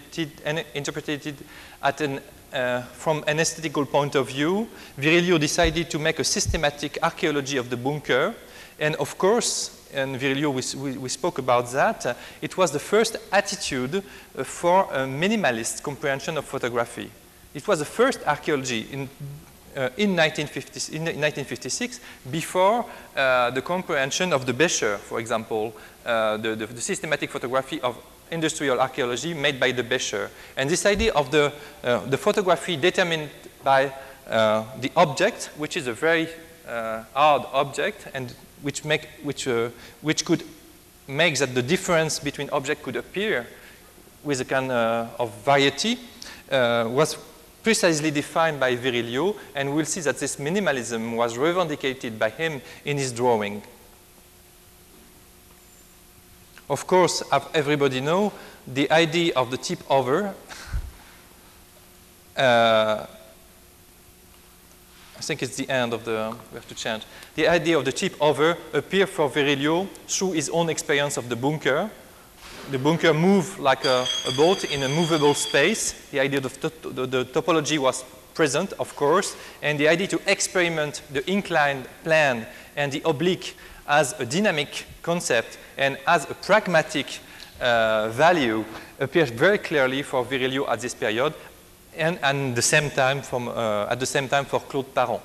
interpreted at an, uh, from an aesthetical point of view. Virilio decided to make a systematic archaeology of the bunker. And of course, and Virilio, we, we, we spoke about that, uh, it was the first attitude uh, for a minimalist comprehension of photography. It was the first archaeology in uh, in, 1950, in, 1956 before uh, the comprehension of the Becher, for example, uh, the, the, the, systematic photography of industrial archaeology made by the Becher. And this idea of the, uh, the photography determined by uh, the object, which is a very uh, hard object and which, make, which, which could make that the difference between objects could appear with a kind of variety, was precisely defined by Virilio, and we'll see that this minimalism was revendicated by him in his drawing. Of course, as everybody know, the idea of the tip over, <laughs> uh, I think it's the end of the, we have to change. The idea of the tip over appeared for Virilio through his own experience of the bunker, the bunker moved like a, a, boat in a movable space. The idea of the, the, the, topology was present, of course, and the idea to experiment the inclined plane and the oblique as a dynamic concept and as a pragmatic uh, value appears very clearly for Virilio at this period and, and the same time from, uh, at the same time for Claude Parent.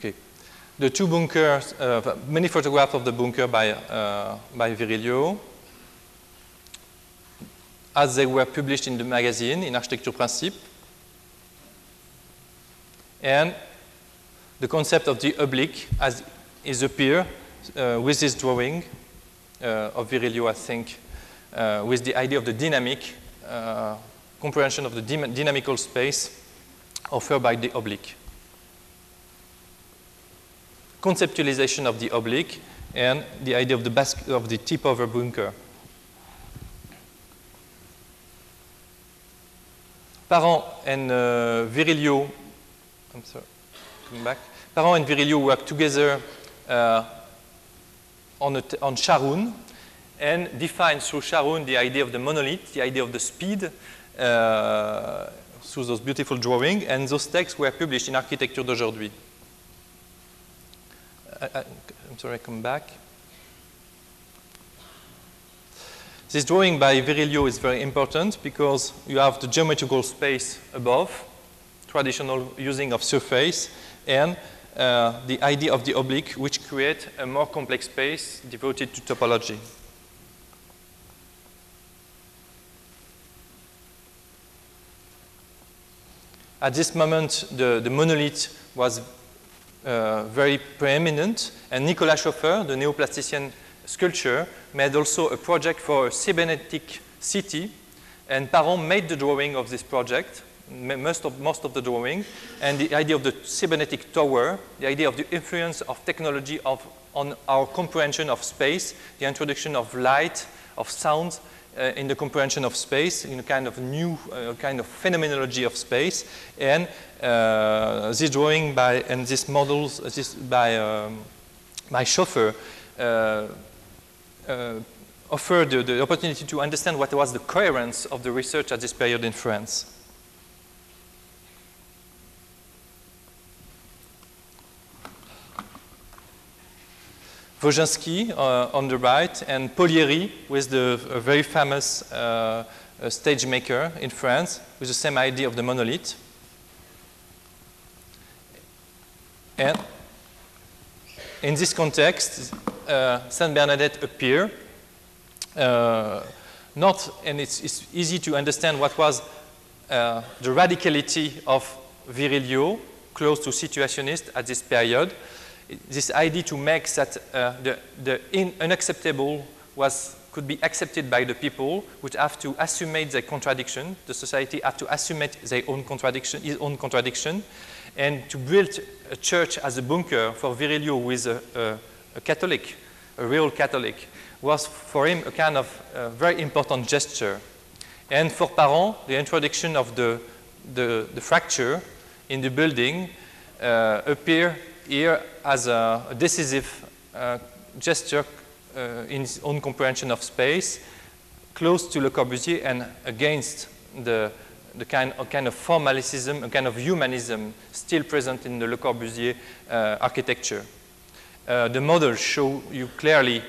Okay. The two bunkers, uh, many photographs of the bunker by, uh, by Virilio, as they were published in the magazine, in Architecture Principe. And the concept of the oblique as is appear uh, with this drawing uh, of Virilio, I think, uh, with the idea of the dynamic uh, comprehension of the dynamical space offered by the oblique conceptualization of the oblique, and the idea of the, of the tip-over bunker. Parent and uh, Virilio, I'm sorry, coming back. Parent and Virilio work together uh, on, a on Charoun and define through Charoun the idea of the monolith, the idea of the speed, uh, through those beautiful drawings, and those texts were published in Architecture d'aujourd'hui. I, am sorry, I come back. This drawing by Virilio is very important because you have the geometrical space above, traditional using of surface, and uh, the idea of the oblique, which create a more complex space devoted to topology. At this moment, the, the monolith was uh, very preeminent. And Nicolas Schoeffer, the neoplastician sculpture, made also a project for a cybernetic city. And Parent made the drawing of this project, most of, most of the drawing, and the idea of the cybernetic tower, the idea of the influence of technology of, on our comprehension of space, the introduction of light, of sound, uh, in the comprehension of space, in a kind of new uh, kind of phenomenology of space, and uh, this drawing by and these models this by um, by Schoeffer uh, uh, offered the, the opportunity to understand what was the coherence of the research at this period in France. Wogenscky uh, on the right, and Polieri with the very famous uh, stage maker in France with the same idea of the monolith. And in this context, uh, Saint Bernadette appear. Uh, not, and it's, it's, easy to understand what was uh, the radicality of Virilio, close to situationist at this period this idea to make that uh, the, the unacceptable was, could be accepted by the people, would have to assume their contradiction. The society have to assume their own contradiction, his own contradiction, and to build a church as a bunker for Virilio with a, a, a Catholic, a real Catholic, was for him a kind of uh, very important gesture. And for Parent, the introduction of the, the, the fracture in the building uh, appear here as a, decisive uh, gesture uh, in his own comprehension of space, close to Le Corbusier and against the, the kind, a kind of formalicism, a kind of humanism still present in the Le Corbusier uh, architecture. Uh, the models show you clearly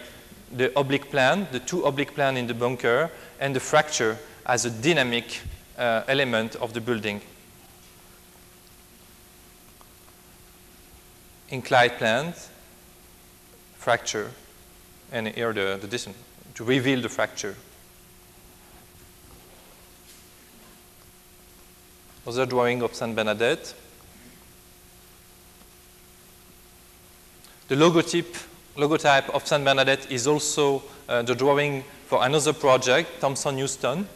the oblique plan, the two oblique plan in the bunker, and the fracture as a dynamic uh, element of the building. Inclined plans, fracture, and here the, the distance to reveal the fracture. Other drawing of Saint Bernadette. The logotype, logotype of Saint Bernadette is also uh, the drawing for another project, Thomson Houston.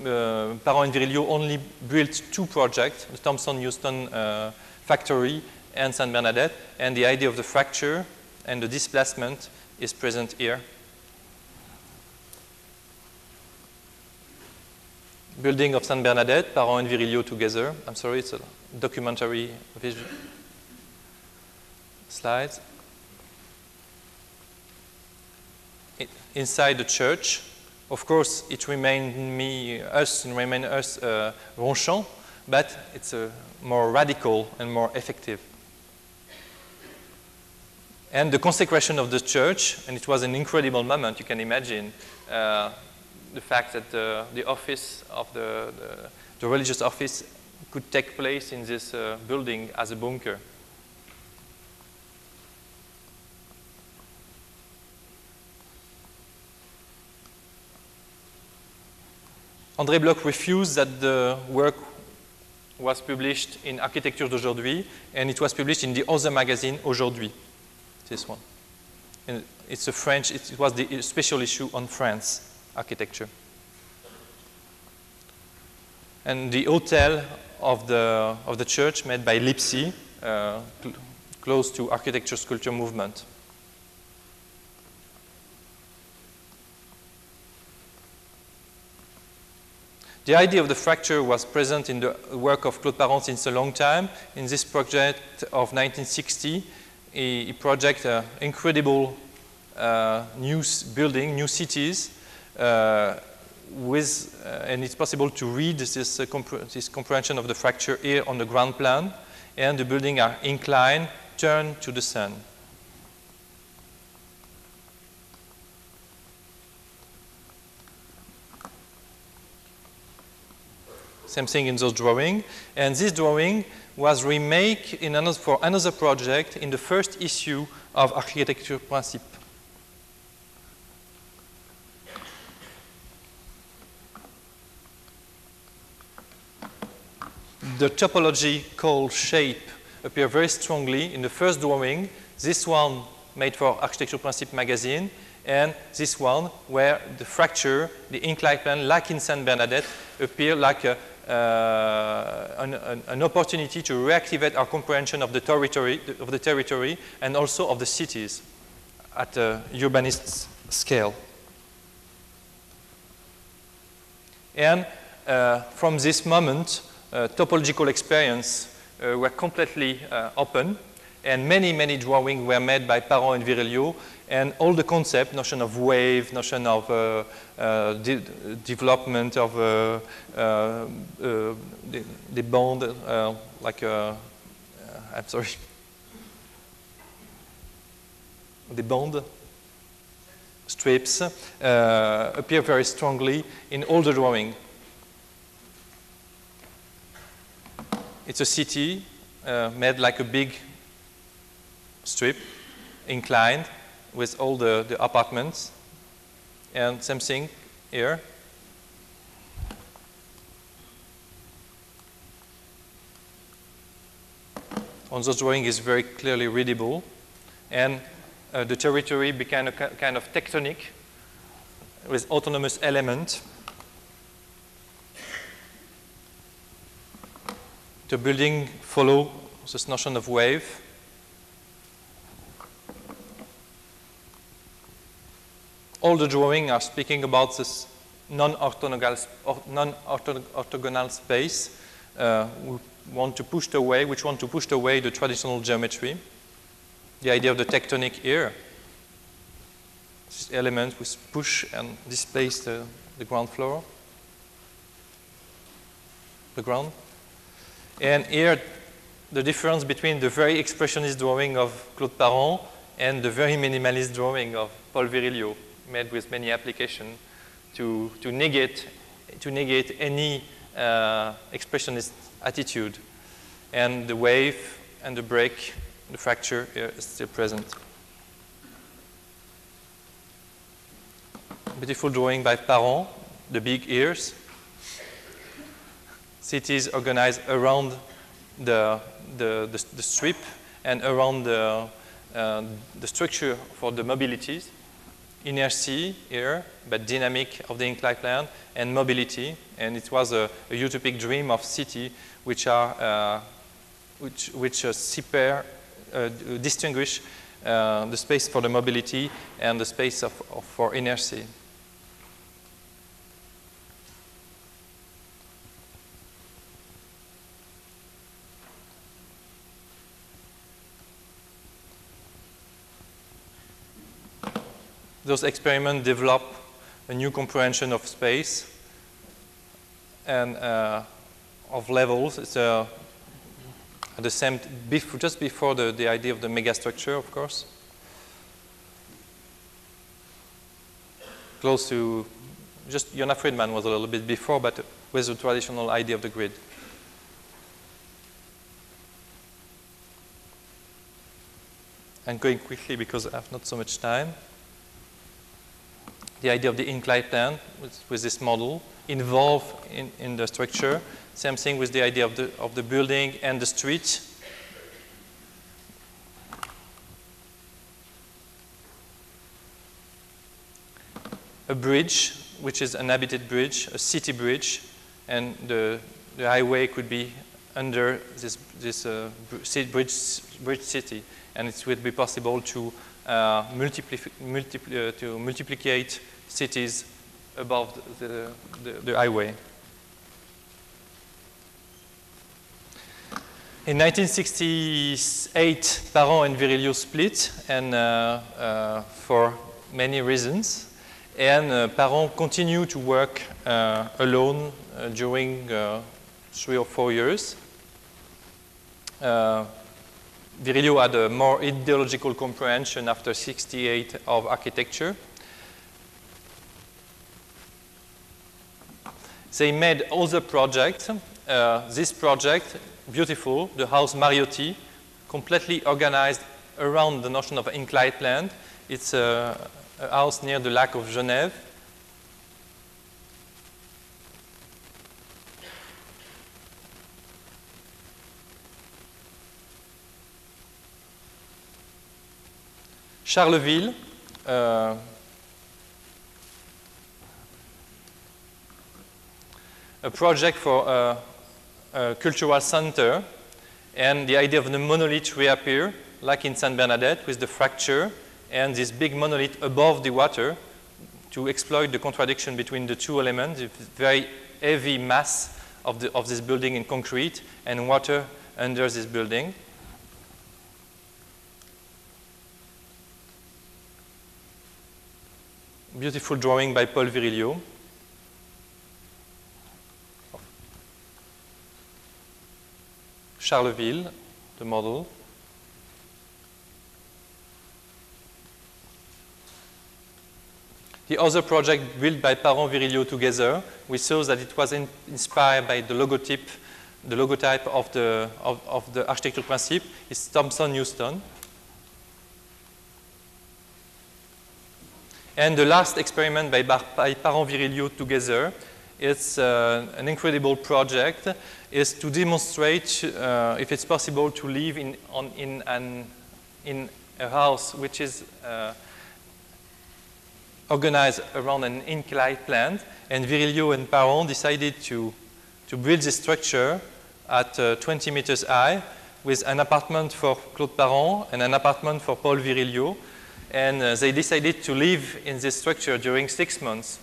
Uh, Parent and Virilio only built two projects, the Thomson Houston uh, factory and Saint Bernadette, and the idea of the fracture and the displacement is present here. Building of Saint Bernadette, Parent and Virilio together. I'm sorry, it's a documentary vision. Slides. inside the church, of course, it remained me, us, and remain us, uh, but it's a more radical and more effective and the consecration of the church, and it was an incredible moment, you can imagine uh, the fact that the, the office of the, the, the, religious office could take place in this uh, building as a bunker. André Bloc refused that the work was published in Architecture d'aujourd'hui, and it was published in the other magazine, Aujourd'hui this one. And it's a French, it was the special issue on France architecture. And the hotel of the, of the church made by Lipsi, uh, cl close to architecture sculpture movement. The idea of the fracture was present in the work of Claude Parent since a long time. In this project of 1960, he, he project an incredible uh, new building, new cities, uh, with, uh, and it's possible to read this, compre this comprehension of the fracture here on the ground plan, and the building are inclined, turned to the sun. Same thing in those drawing. And this drawing was remake in another, for another project in the first issue of Architecture Principe. The topology called shape appear very strongly in the first drawing. This one made for Architecture Principe magazine, and this one where the fracture, the inclined plane, like in San Bernadette, appear like a, an, an, an, opportunity to reactivate our comprehension of the territory, of the territory and also of the cities at a urbanist scale. And uh, from this moment, uh, topological experience uh, were completely uh, open and many, many drawings were made by Parent and Virilio and all the concept, notion of wave, notion of uh, uh, de development of uh, the, the, bond, like, I'm sorry, the bond strips appear very strongly in all the drawing. It's a city uh, made like a big strip, inclined, with all the, the apartments. And same thing here. On the drawing is very clearly readable. And uh, the territory became a kind of tectonic with autonomous element. The building follow this notion of wave. All the drawings are speaking about this non-orthogonal non space. Uh, we want to push away, which want to push away the traditional geometry. The idea of the tectonic here. This element which push and displace the, the ground floor, the ground. And here, the difference between the very expressionist drawing of Claude Parent and the very minimalist drawing of Paul Virilio made with many applications to, to, negate, to negate any uh, expressionist attitude. And the wave and the break, the fracture is still present. Beautiful drawing by Parent, the big ears. Cities organized around the, the, the, the strip and around the, uh, the structure for the mobilities inertia here, but dynamic of the inclined plane, and mobility. And it was a, a utopic dream of city which are uh, which which uh, separe, uh, distinguish uh, the space for the mobility and the space of, of for inertia. Those experiments develop a new comprehension of space and uh, of levels. It's uh, the same, bef just before the, the idea of the megastructure, of course. Close to, just Yona Friedman was a little bit before, but with the traditional idea of the grid. I'm going quickly because I have not so much time the idea of the inclined plane with, with this model involved in, in the structure. Same thing with the idea of the, of the building and the street. A bridge, which is an habited bridge, a city bridge, and the, the highway could be under this, this uh, bridge, bridge city. And it would be possible to, uh, multiply, multiply, uh, to multiplicate cities above the, the, the highway. In 1968, Parent and Virilio split, and uh, uh, for many reasons. And uh, Parent continued to work uh, alone uh, during uh, three or four years. Virilio had a more ideological comprehension after 68 of architecture. They made other projects. Uh, this project, beautiful, the house Mariotti, completely organized around the notion of inclined land. It's a, a house near the Lake of Genève. Charleville, uh, a project for a, a, cultural center, and the idea of the monolith reappear, like in San Bernadette, with the fracture and this big monolith above the water to exploit the contradiction between the two elements, the very heavy mass of, the, of this building in concrete and water under this building. Beautiful drawing by Paul Virilio. Charleville, the model. The other project built by Parent Virilio together, we saw that it was in, inspired by the logotype, the logotype of the, of, of the architecture principe, is Thomson Houston. And the last experiment by, by Parent Virilio together, it's uh, an incredible project, is to demonstrate uh, if it's possible to live in, on, in, an, in a house which is uh, organized around an inclined plant. and Virilio and Parent decided to, to build this structure at uh, 20 meters high with an apartment for Claude Parent and an apartment for Paul Virilio. And uh, they decided to live in this structure during six months.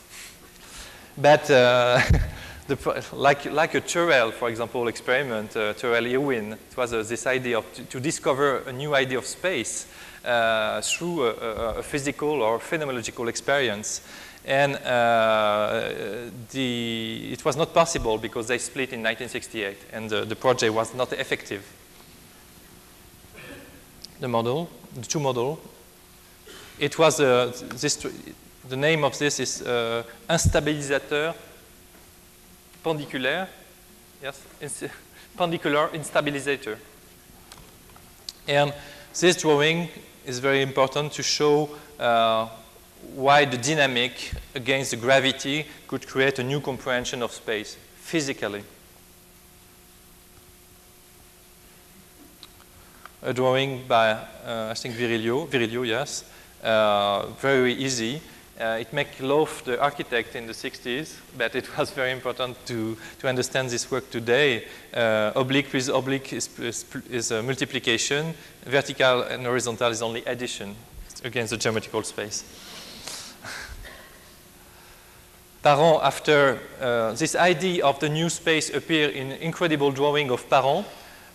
But uh, <laughs> the, like, like a Turrell, for example, experiment, uh, Turrell Irwin, it was uh, this idea of to, to discover a new idea of space uh, through a, a, a, physical or phenomenological experience. And the, it was not possible because they split in 1968 and the, the project was not effective. The model, the two model, it was uh, this, the name of this is uh, instabilisateur pendiculaire, yes, <laughs> pendicular instabilisator. And this drawing is very important to show uh, why the dynamic against the gravity could create a new comprehension of space physically. A drawing by, uh, I think, Virilio, Virilio yes, very easy. Uh, it made love the architect in the 60s, but it was very important to, to understand this work today. Uh, oblique with oblique is, is, is multiplication, vertical and horizontal is only addition against the geometrical space. <laughs> Parent, after uh, this idea of the new space appeared in incredible drawing of Parent,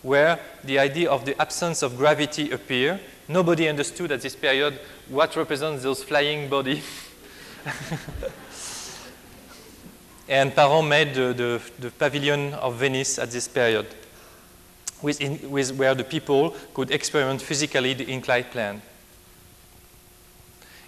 where the idea of the absence of gravity appeared. Nobody understood at this period what represents those flying bodies <laughs> and Parent made the, the, the, pavilion of Venice at this period, with, in, with where the people could experiment physically the inclined plane.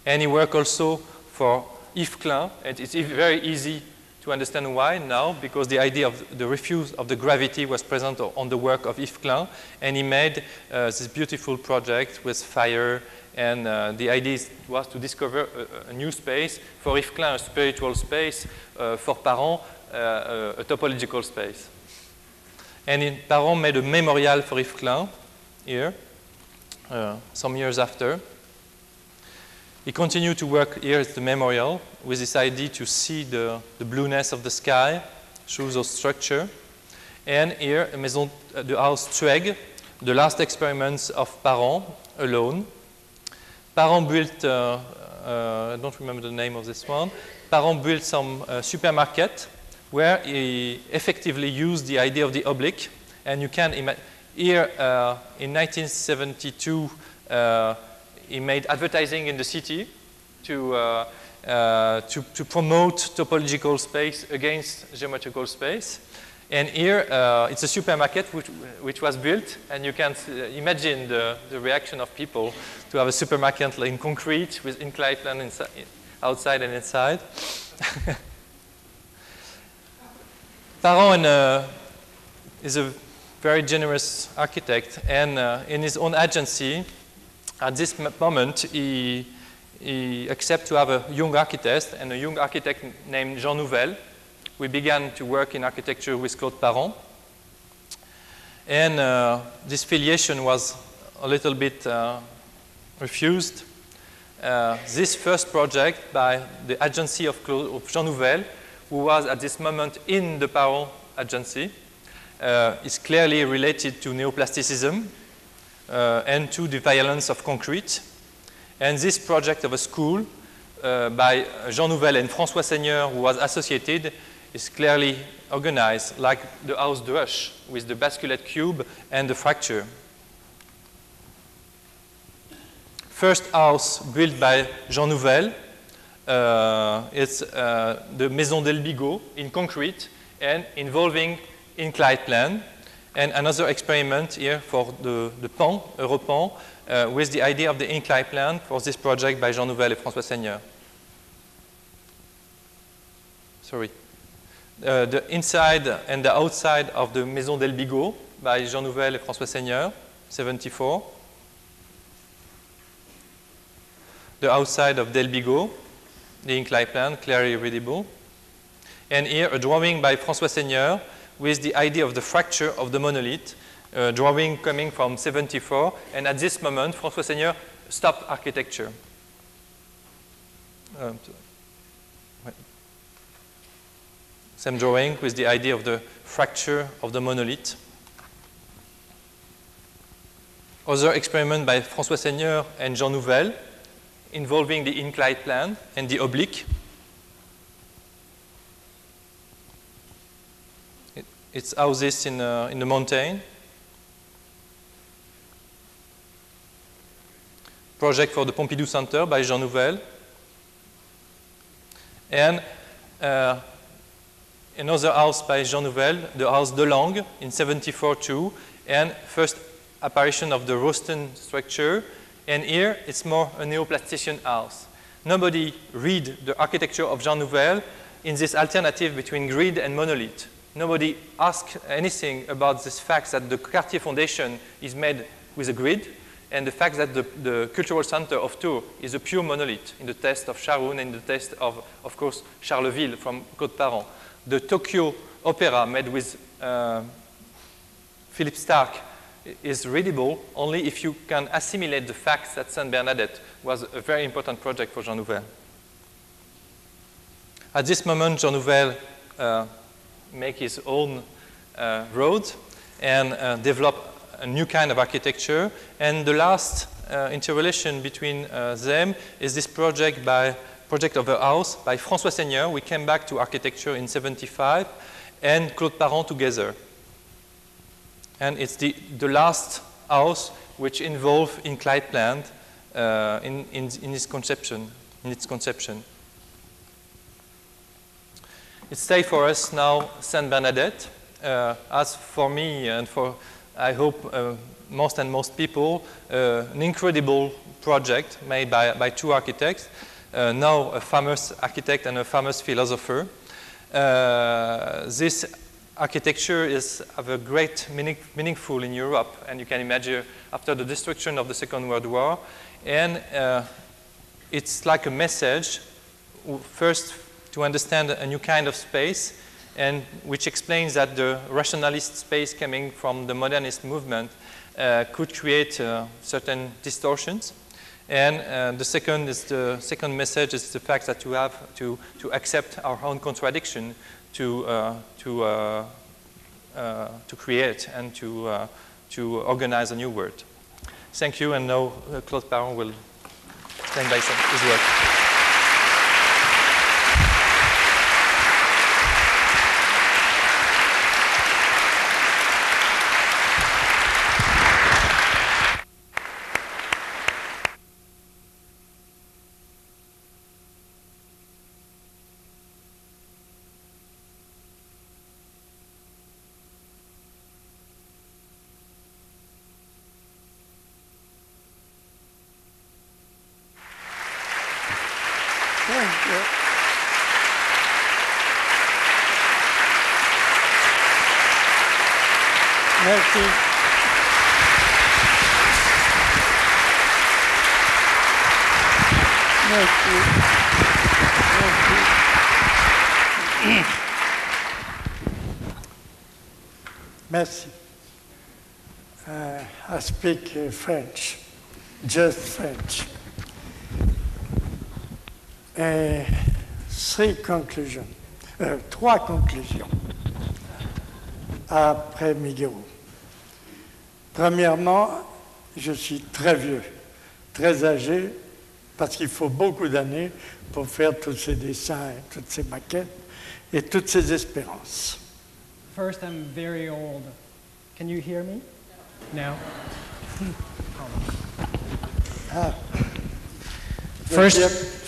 And he worked also for Yves Klein, and it's very easy to understand why now, because the idea of the refuse of the gravity was present on the work of Yves Klein, and he made uh, this beautiful project with fire and uh, the idea was to discover a, a, new space, for Yves Klein, a spiritual space, uh, for Parent, uh, a topological space. And in, Parent made a memorial for Yves Klein here, uh, some years after. He continued to work here at the memorial with this idea to see the, the blueness of the sky through the structure. And here, Maison, uh, the house Trueg, the last experiments of Parent alone, Parent built, uh, uh, I don't remember the name of this one, Parent built some uh, supermarket where he effectively used the idea of the oblique. And you can imagine, here uh, in 1972, uh, he made advertising in the city to, uh, to, to, promote topological space against geometrical space. And here, uh, it's a supermarket which, which, was built, and you can imagine the, the, reaction of people to have a supermarket in concrete with inclined plane inside, outside and inside. <laughs> Parent uh, is a very generous architect, and uh, in his own agency, at this moment, he, he accepts to have a young architect, and a young architect named Jean Nouvel, we began to work in architecture with Claude Parent. And uh, this filiation was a little bit uh, refused. uh, this first project by the agency of, of Jean Nouvel, who was at this moment in the Parent agency, uh, is clearly related to neoplasticism and to the violence of concrete. And this project of a school uh, by Jean Nouvel and François Seigneur, who was associated, is clearly organized like the house de with the basculate cube and the fracture. First house built by Jean Nouvel, uh, it's uh, the Maison Delbigot in concrete and involving inclined plan. And another experiment here for the, the PAN, Europan, uh, with the idea of the inclined plan for this project by Jean Nouvel and François Seigneur. Sorry. Uh, the inside and the outside of the Maison Delbigot by Jean Nouvel and François Seigneur, 74. The outside of Delbigot, the inclined plan, clearly readable. And here a drawing by François Seigneur with the idea of the fracture of the monolith, a drawing coming from 74. And at this moment, François Seigneur stopped architecture. Um, same drawing with the idea of the fracture of the monolith. Other experiment by François Seigneur and Jean Nouvel involving the inclined plan and the oblique. It's houses in, uh, in the mountain. Project for the Pompidou Center by Jean Nouvel. And uh, another house by Jean Nouvel, the house de Lange in 74-2, and first apparition of the Rosten structure. And here it's more a neoplastician house. Nobody read the architecture of Jean Nouvel in this alternative between grid and monolith. Nobody asked anything about this fact that the Cartier Foundation is made with a grid and the fact that the, the cultural center of Tours is a pure monolith in the test of Scharoun and in the test of, of course, Charleville from Claude Parent the Tokyo Opera made with uh, Philippe Starck is readable only if you can assimilate the fact that Saint Bernadette was a very important project for Jean Nouvel. At this moment, Jean Nouvel uh, make his own uh, road and uh, develop a new kind of architecture. And the last uh, interrelation between uh, them is this project by project of a house by François Seigneur. We came back to architecture in 75 and Claude Parent together. And it's the, the last house which involved inclined plan uh, in, in, in its conception, in its conception. It's time for us now Sainte Bernadette. Uh, as for me and for, I hope, uh, most and most people, uh, an incredible project made by, by two architects uh, now a famous architect and a famous philosopher. Uh, this architecture is of a great meaning, meaningful in Europe, and you can imagine after the destruction of the Second World War, and uh, it's like a message, first to understand a new kind of space, and which explains that the rationalist space coming from the modernist movement uh, could create uh, certain distortions. And uh, the second is the second message is the fact that you have to, to accept our own contradiction to, uh, to, uh, uh to create and to, to organize a new world. Thank you, and now Claude Parent will stand by his work. Merci. Uh, I speak uh, French, just French. Et three conclusions, euh, trois conclusions après Miguel. Premièrement, je suis très vieux, très âgé, parce qu'il faut beaucoup d'années pour faire tous ces dessins, toutes ces maquettes et toutes ces espérances. First, I'm very old. Can you hear me? No? <laughs> Uh, first,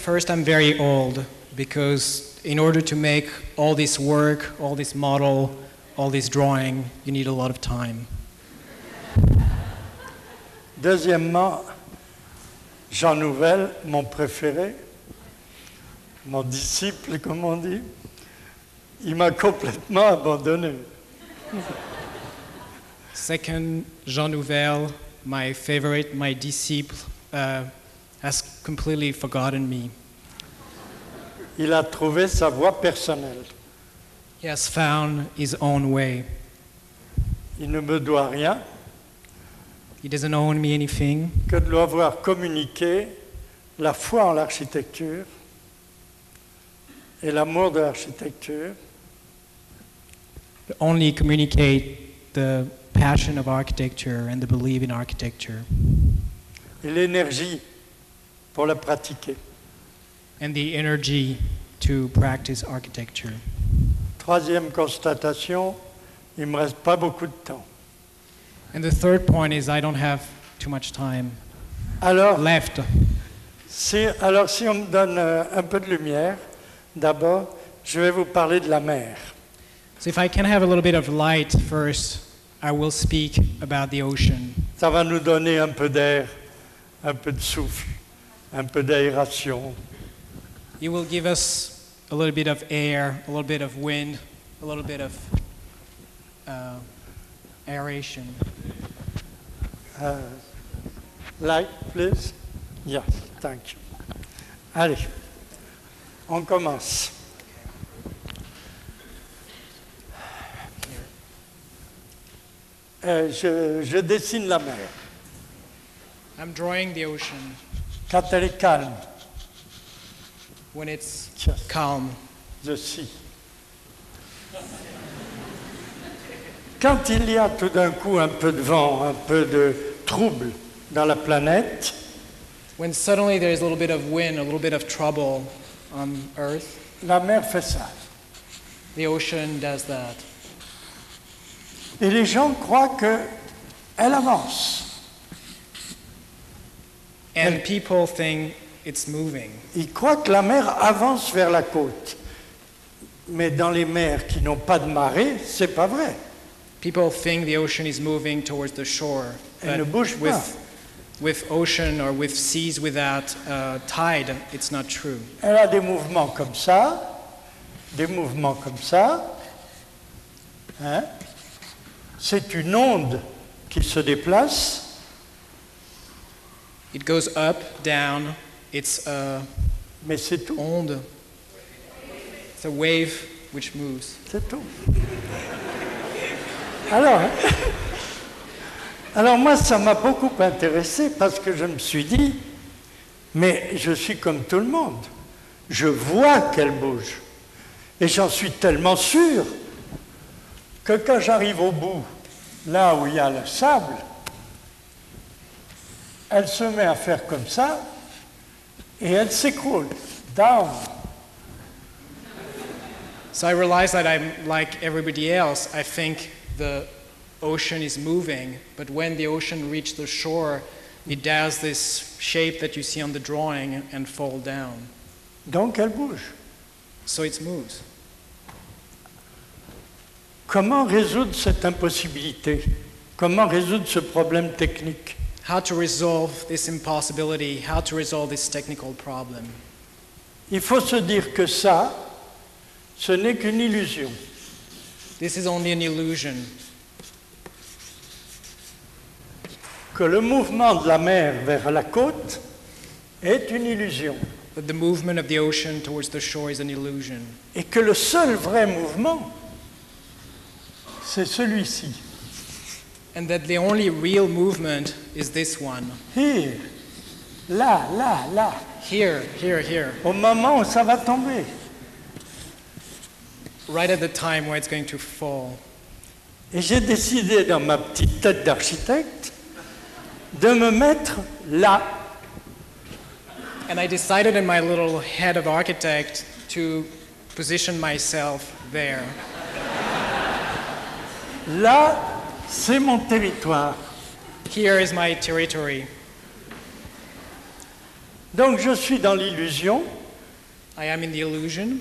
first, I'm very old because in order to make all this work, all this model, all this drawing, you need a lot of time. Deuxièmement, Jean Nouvel, mon préféré, mon disciple, comme on dit, il m'a complètement abandonné. Second, Jean Nouvel, my favorite, my disciple, uh, has completely forgotten me. Il a trouvé sa voie personnelle. He has found his own way. Il ne me doit rien He doesn't owe me anything que de lui avoir communiqué la foi en l'architecture et l'amour de l'architecture only communicate the passion of architecture and the belief in architecture et l'énergie pour la pratiquer. and the energy to practice architecture. Troisième constatation, il me reste pas beaucoup de temps. And the third point is I don't have too much time Alors, left. Si, alors si on me donne euh, un peu de lumière, d'abord, je vais vous parler de la mer. So if I can have a little bit of light first, I will speak about the ocean. Ça va nous donner un peu d'air, un peu de souffle, un peu d'aération. It will give us a little bit of air, a little bit of wind, a little bit of uh, aeration. Euh, light, please. Yes, thank you. Allez, on commence. Euh, je, je dessine la mer. I'm drawing the ocean Quand elle est calme, when it's just calm. the sea. Quand il y a tout d'un coup un peu de vent, un peu de trouble dans la planète, When suddenly there's a little bit of wind, a little bit of trouble on Earth, la mer fait ça. the ocean does that. Et les gens croient qu'elle avance. And people think it's moving. Ils croient que la mer avance vers la côte. Mais dans les mers qui n'ont pas de marée, c'est pas vrai. People think the ocean is moving towards the shore. Elle ne bouge pas. with, with ocean or with seas without uh, tide, it's not true. Elle a des mouvements comme ça, des mouvements comme ça. Hein. C'est une onde qui se déplace. It goes up, down. It's a Mais c'est tout, onde. It's a wave which moves. c'est tout. Alors, alors moi, ça m'a beaucoup intéressé parce que je me suis dit, mais je suis comme tout le monde. Je vois qu'elle bouge. Et j'en suis tellement sûr que quand j'arrive au bout, là où il y a le sable, elle se met à faire comme ça et elle s'écroule. Down. So I realize that I'm like everybody else. I think the ocean is moving, but when the ocean reaches the shore, it does this shape that you see on the drawing and fall down. Donc elle bouge. So it moves. Comment résoudre cette impossibilité? Comment résoudre ce problème technique? How to resolve this impossibility, how to resolve this technical problem? Il faut se dire que ça, ce n'est qu'une illusion. This is only an illusion. Que le mouvement de la mer vers la côte est une illusion. That the movement of the ocean towards the shore is an illusion. Et que le seul vrai mouvement, c'est celui-ci. And that the only real movement is this one. Here, là, là, là. Here, here, here. au moment où ça va tomber. Right at the time where it's going to fall. Et j'ai décidé dans ma petite tête d'architecte de me mettre là. And I decided in my little head of architect to position myself there. Là, c'est mon territoire. Here is my territory. Donc je suis dans l'illusion, I am in the illusion,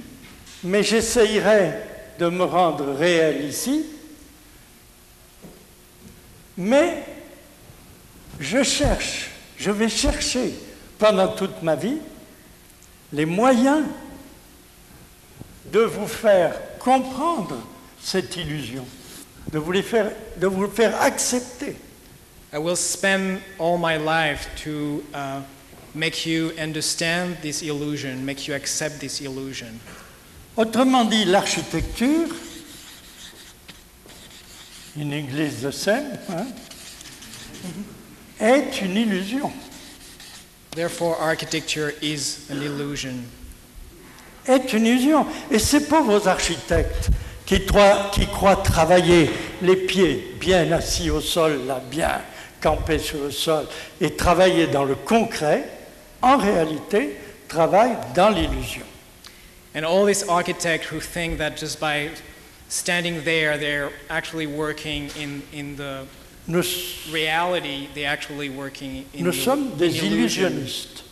mais j'essayerai de me rendre réel ici. Mais je cherche, je vais chercher pendant toute ma vie les moyens de vous faire comprendre cette illusion, de vous, les faire, de vous le faire accepter. I will spend all my life to uh, make you understand this illusion, make you accept this illusion. Autrement dit, l'architecture, une église de scène, hein, est une illusion. Therefore, architecture is an illusion. Est une illusion. Et c'est pas vos architectes qui, croient travailler les pieds bien assis au sol, là, bien campés sur le sol, et travailler dans le concret, en réalité, travaillent dans l'illusion. And all these architects who think that just by standing there, they're actually working in, in the Nous, reality, they're actually working in nous the sommes des illusion. illusionnistes.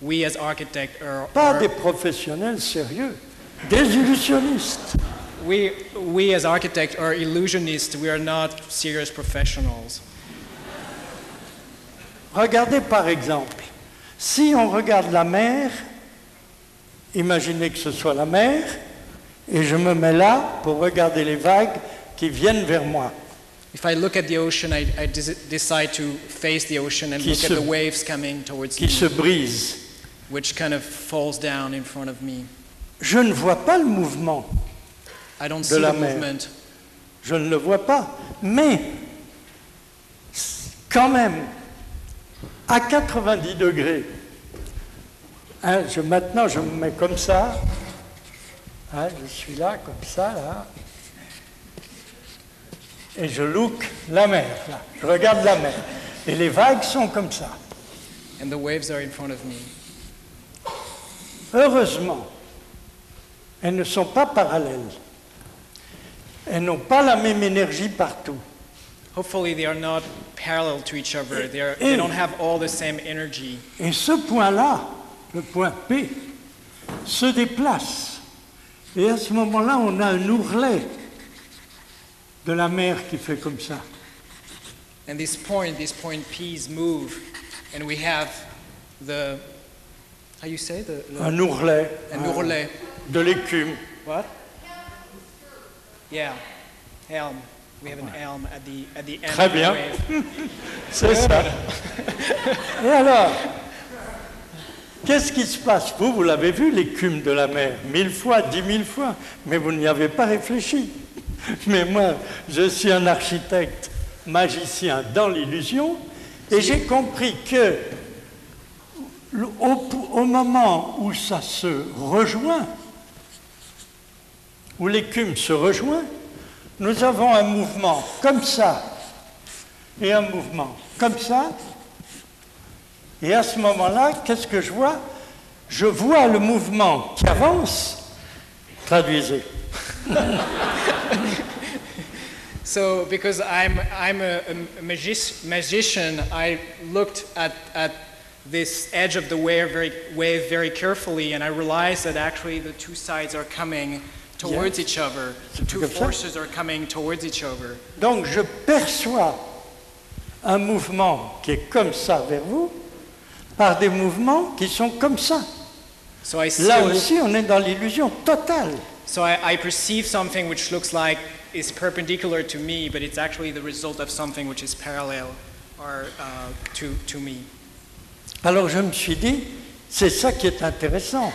We as architects are, Pas are- des professionnels sérieux, des illusionnistes. We, we as architects are illusionists. We are not serious professionals. Regardez par exemple, si on regarde la mer, imaginez que ce soit la mer, et je me mets là pour regarder les vagues qui viennent vers moi. If I look at the ocean, I, I decide to face the ocean and Qui look se- at the waves coming towards qui me, se brisent. which kind of falls down in front of me. Je ne vois pas le mouvement, De see la the mer. movement, je ne le vois pas, mais quand même, à 90 degrés, hein, je- maintenant je me mets comme ça, hein, je suis là, comme ça, là, et je look la mer, là, je regarde la mer, et les vagues sont comme ça. and the waves are in front of me. Heureusement, elles ne sont pas parallèles. Elles n'ont pas la même énergie partout. Hopefully, they are not parallel to each other. They, are, Et- they don't have all the same energy. Et ce point-là, le point P, se déplace. Et à ce moment-là, on a un ourlet de la mer qui fait comme ça. And this point, these point P's move, and we have the, how you say the, the Un ourlet. an un- ourlet. De l'écume. What? Yeah, elm. We have an elm at the at the end Très bien. <laughs> C'est ça. Et alors, qu'est-ce qui se passe? Vous, vous l'avez vu, l'écume de la mer, mille fois, dix mille fois, mais vous n'y avez pas réfléchi. Mais moi, je suis un architecte magicien dans l'illusion, et j'ai compris que le- au, au moment où ça se rejoint, où l'écume se rejoint, nous avons un mouvement comme ça, et un mouvement comme ça. Et à ce moment-là, qu'est-ce que je vois? Je vois le mouvement qui avance. Traduisez. <laughs> So, because I'm, I'm a, a magician, I looked at, at this edge of the wave very, wave very carefully, and I realized that actually the two sides are coming towards each other. The two forces are coming towards each other. Donc je perçois un mouvement qui est comme ça vers vous par des mouvements qui sont comme ça. So I Là aussi, on est dans l'illusion totale. so I, I perceive something which looks like is perpendicular to me, but it's actually the result of something which is parallel or uh, to, to me. Alors je me suis dit, c'est ça qui est intéressant.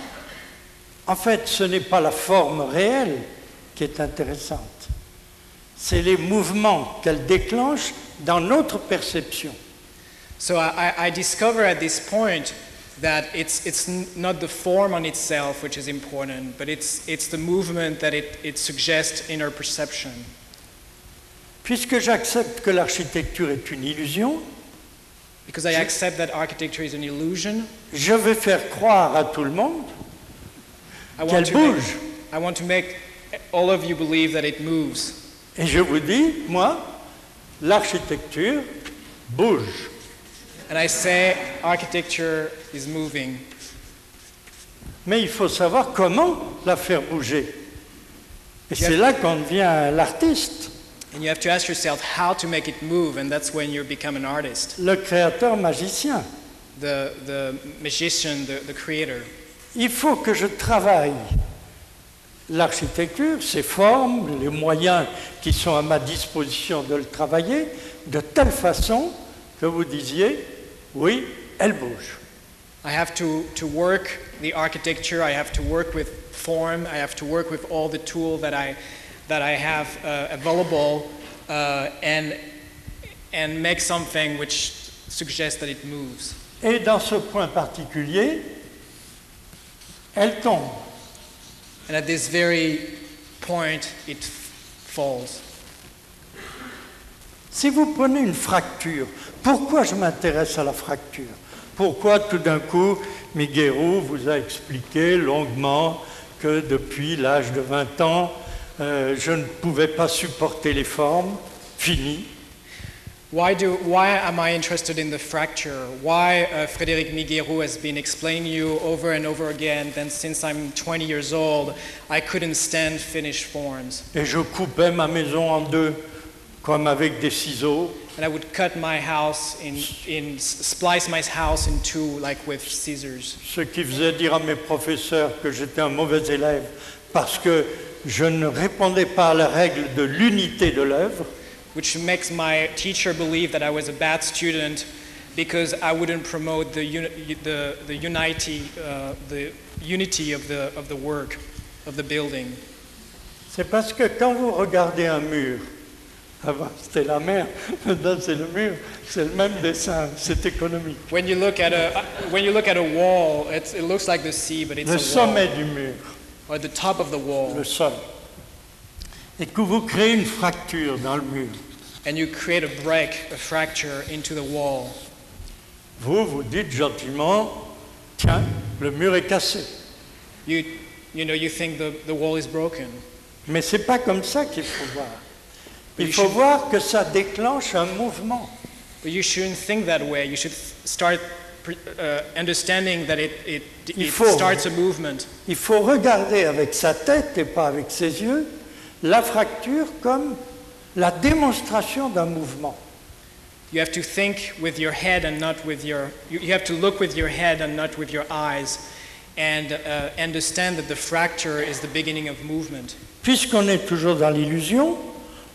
En fait, ce n'est pas la forme réelle qui est intéressante, c'est les mouvements qu'elle déclenche dans notre perception. So I, I discover at this point that it's, it's not the form on itself which is important, but it's, it's the movement that it, it suggests in our perception. Puisque j'accepte que l'architecture est une illusion, Because I accept that architecture is an illusion, je vais faire croire à tout le monde qu'elle bouge. I want to make all of you believe that it moves. Et je vous dis, moi, l'architecture bouge. And I say architecture is moving. Mais il faut savoir comment la faire bouger. Et c'est là qu'on devient l'artiste, And you have to ask yourself how to make it move, and that's when you become an artist, le créateur magicien. the, the magician, the, the creator. Il faut que je travaille l'architecture, ses formes, les moyens qui sont à ma disposition de le travailler, de telle façon que vous disiez, oui, elle bouge. I have to, to work the architecture, I have to work with form, I have to work with all the tools that I, that I have uh, available uh, and, and make something which suggests that it moves. Et dans ce point particulier, elle tombe. And at this very point, it falls. Si vous prenez une fracture, pourquoi je m'intéresse à la fracture? Pourquoi tout d'un coup, Miguero vous a expliqué longuement que depuis l'âge de 20 ans, euh, je ne pouvais pas supporter les formes Fini. Why, do, why am I interested in the fracture? Why uh, Frédéric Miguerou has been explaining you over and over again that since I'm 20 years old, I couldn't stand finished forms. Et je coupais ma maison en deux, comme avec des ciseaux. And I would cut my house in, in splice my house in two, like with scissors. Ce qui faisait dire à mes professeurs que j'étais un mauvais élève parce que je ne répondais pas à la règle de l'unité de l'œuvre. Which makes my teacher believe that I was a bad student because I wouldn't promote the, uni- the, the, unity, uh, the unity of the, of the work, of the building. C'est parce que quand vous regardez un mur, avant c'était la mer, <laughs> maintenant c'est le mur, c'est le même dessin, c'est économique. When you look at a, when you look at a wall, it's, it looks like the sea, but it's Le a sommet du mur, or the top of the wall, le sol. Et que vous créez une fracture dans le mur. and you create a break, a fracture into the wall. Vous, vous dites gentiment, tiens, le mur est cassé. You, you know, you think the, the wall is broken. Mais c'est pas comme ça qu'il faut voir. Il faut should- voir que ça déclenche un mouvement. But you shouldn't think that way. You should start uh, understanding that it, it, it faut- starts a movement. Il faut regarder avec sa tête et pas avec ses yeux la fracture comme la démonstration d'un mouvement. You have to think with your head and not with your. You, have to look with your head and not with your eyes, and uh, understand that the fracture is the beginning of movement. Puisqu'on est toujours dans l'illusion,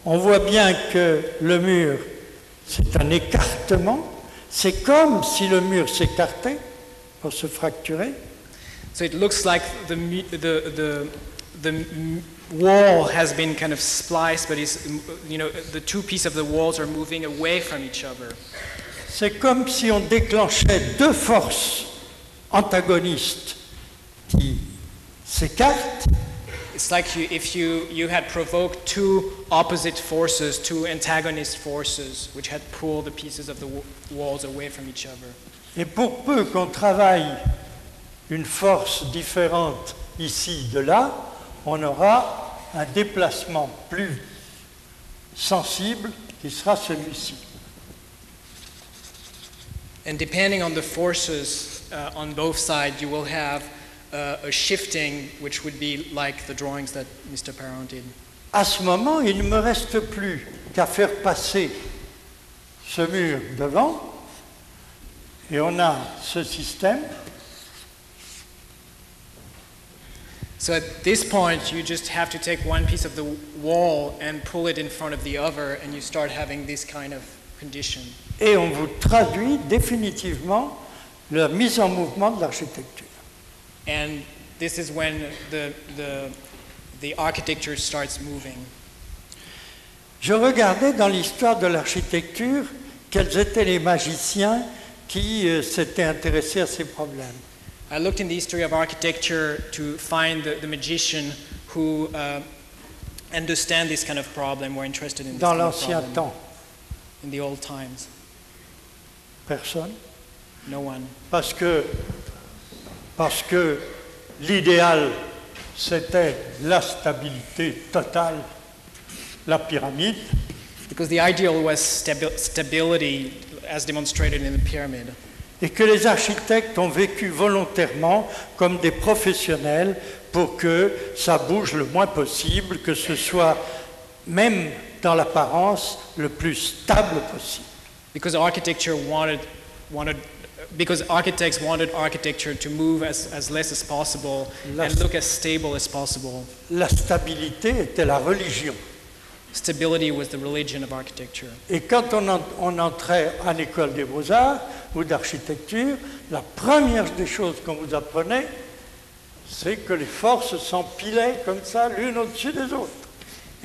on voit bien que le mur, c'est un écartement. C'est comme si le mur s'écartait pour se fracturer. So it looks like the the the the wall has been kind of spliced, but is you know the two pieces of the walls are moving away from each other. C'est comme si on déclenchait deux forces antagonistes qui s'écartent It's like you, if you, you had provoked two opposite forces, two antagonist forces, which had pulled the pieces of the walls away from each other. Et pour peu qu'on travaille une force différente ici de là, on aura un déplacement plus sensible qui sera celui-ci. And depending on the forces uh, on both sides, you will have uh, a shifting, which would be like the drawings that Mr. Parent did. À ce moment, il ne me reste plus qu'à faire passer ce mur devant, et on a ce système So at this point, you just have to take one piece of the wall and pull it in front of the other, and you start having this kind of condition. et on vous traduit définitivement la mise en mouvement de l'architecture. And this is when the, the, the architecture starts moving. Je regardais dans l'histoire de l'architecture quels étaient les magiciens qui euh, s'était intéressé à ces problèmes. I looked in the history of architecture to find the, the magician who uh, understand this kind of problem, were interested in this Dans kind of l'ancien temps, In the old times, personne. no one. Parce que, parce que l'idéal, c'était la stabilité totale, la pyramide, Because the ideal was stabi- stability as demonstrated in the pyramid. Et que les architectes ont vécu volontairement comme des professionnels pour que ça bouge le moins possible, que ce soit même dans l'apparence le plus stable possible. Because architecture wanted, wanted because architects wanted architecture to move as, as less as possible Less. and look as stable as possible. La stabilité était la religion. Stability was the religion of architecture. Et quand on, en- on entrait à l'école des beaux-arts ou d'architecture, la première des choses qu'on vous apprenait, c'est que les forces s'empilaient comme ça, l'une au-dessus des autres.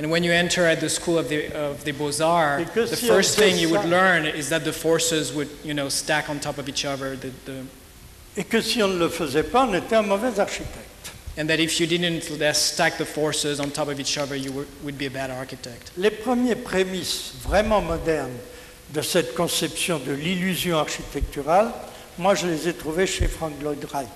And when you enter at the school of the, of the Beaux-Arts, the si first thing you would learn is that the forces would, you know, stack on top of each other, the, the, Et que si on ne le faisait pas, on était un mauvais architecte. And that if you didn't uh, stack the forces on top of each other, you were, would be a bad architect. Les premiers prémices vraiment modernes de cette conception de l'illusion architecturale, moi je les ai trouvés chez Frank Lloyd Wright.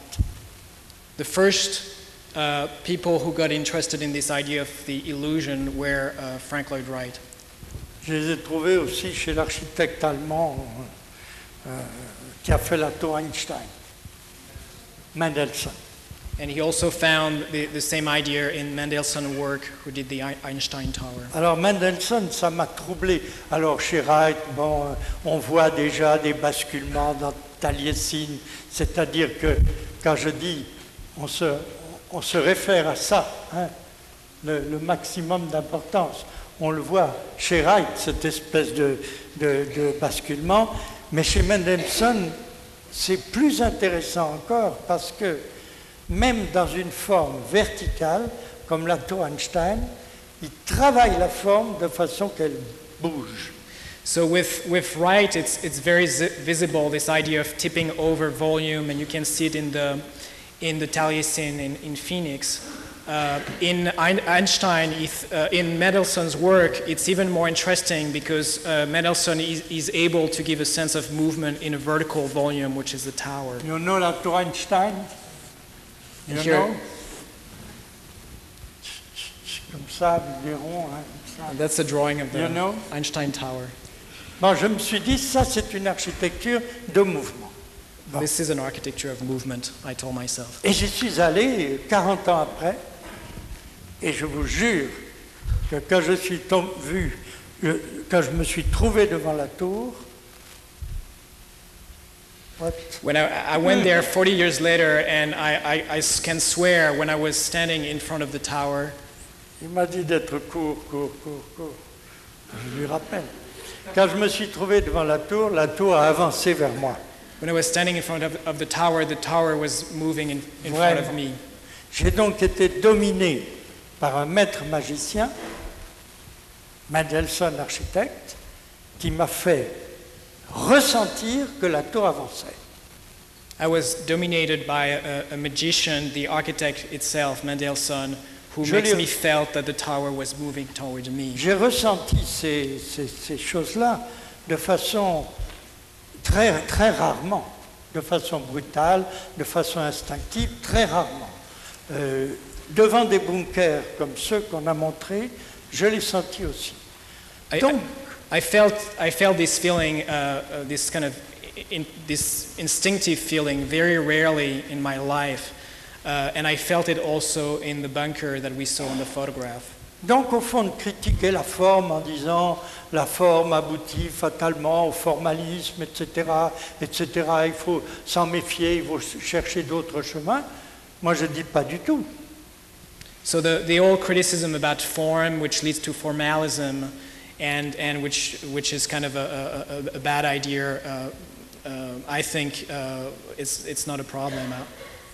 The first uh, people who got interested in this idea of the illusion were uh, Frank Lloyd Wright. Je les ai trouvés aussi chez l'architecte allemand euh, qui a fait la tour Einstein, Mendelsohn. Alors Mendelssohn, ça m'a troublé. Alors chez Wright, bon, euh, on voit déjà des basculements dans Taliesin, c'est-à-dire que quand je dis, on se, on se réfère à ça, hein, le, maximum d'importance. On le voit chez Wright, cette espèce de, de- de basculement, mais chez Mendelssohn, c'est plus intéressant encore parce que même dans une forme verticale, comme la Einstein, il travaille la forme de façon qu'elle bouge. So with, with Wright, it's, it's very visible, this idea of tipping over volume, and you can see it in the, in the Taliesin in, in Phoenix. Uh, in Ein- Einstein, uh, in Mendelsohn's work, it's even more interesting because uh, Mendelsohn is, is able to give a sense of movement in a vertical volume, which is the tower. You know tour Einstein You know? Comme ça, des ronds, hein, comme ça. And that's a drawing of the You know? Einstein Tower. Bon, je me suis dit, ça c'est une architecture de mouvement. Bon. This is an architecture of movement, I told myself. Et j'y suis allé 40 ans après, et je vous jure que quand je suis tom- vu, le- quand je me suis trouvé devant la tour, what? When I, I went there 40 years later, and I, I, can swear when I was standing in front of the tower, il m'a dit d'être court, court, court, court. Je lui rappelle. Quand je me suis trouvé devant la tour, la tour a avancé vers moi. when I was standing in front of, of the tower, the tower was moving in, in front of me. J'ai donc été dominé par un maître magicien, Mendelssohn architecte, qui m'a fait ressentir que la tour avançait. I was dominated by a, a magician, the architect itself, Mendelssohn, who Je makes me felt that the tower was moving toward me. J'ai ressenti ces, ces- ces choses-là de façon très, très rarement, de façon brutale, de façon instinctive, très rarement. Euh, devant des bunkers comme ceux qu'on a montrés, je l'ai senti aussi. Donc, I, I felt, I felt this feeling, uh, uh, this kind of in, this instinctive feeling very rarely in my life. Uh, and I felt it also in the bunker that we saw in the photograph. Donc, au fond, de critiquer la forme en disant la forme aboutit fatalement au formalisme, etc., etc., il faut s'en méfier, il faut chercher d'autres chemins, moi je dis pas du tout. So the, the old criticism about form, which leads to formalism, and, and which, which is kind of a, a, a- bad idea, uh, uh, I think uh, it's, it's not a problem.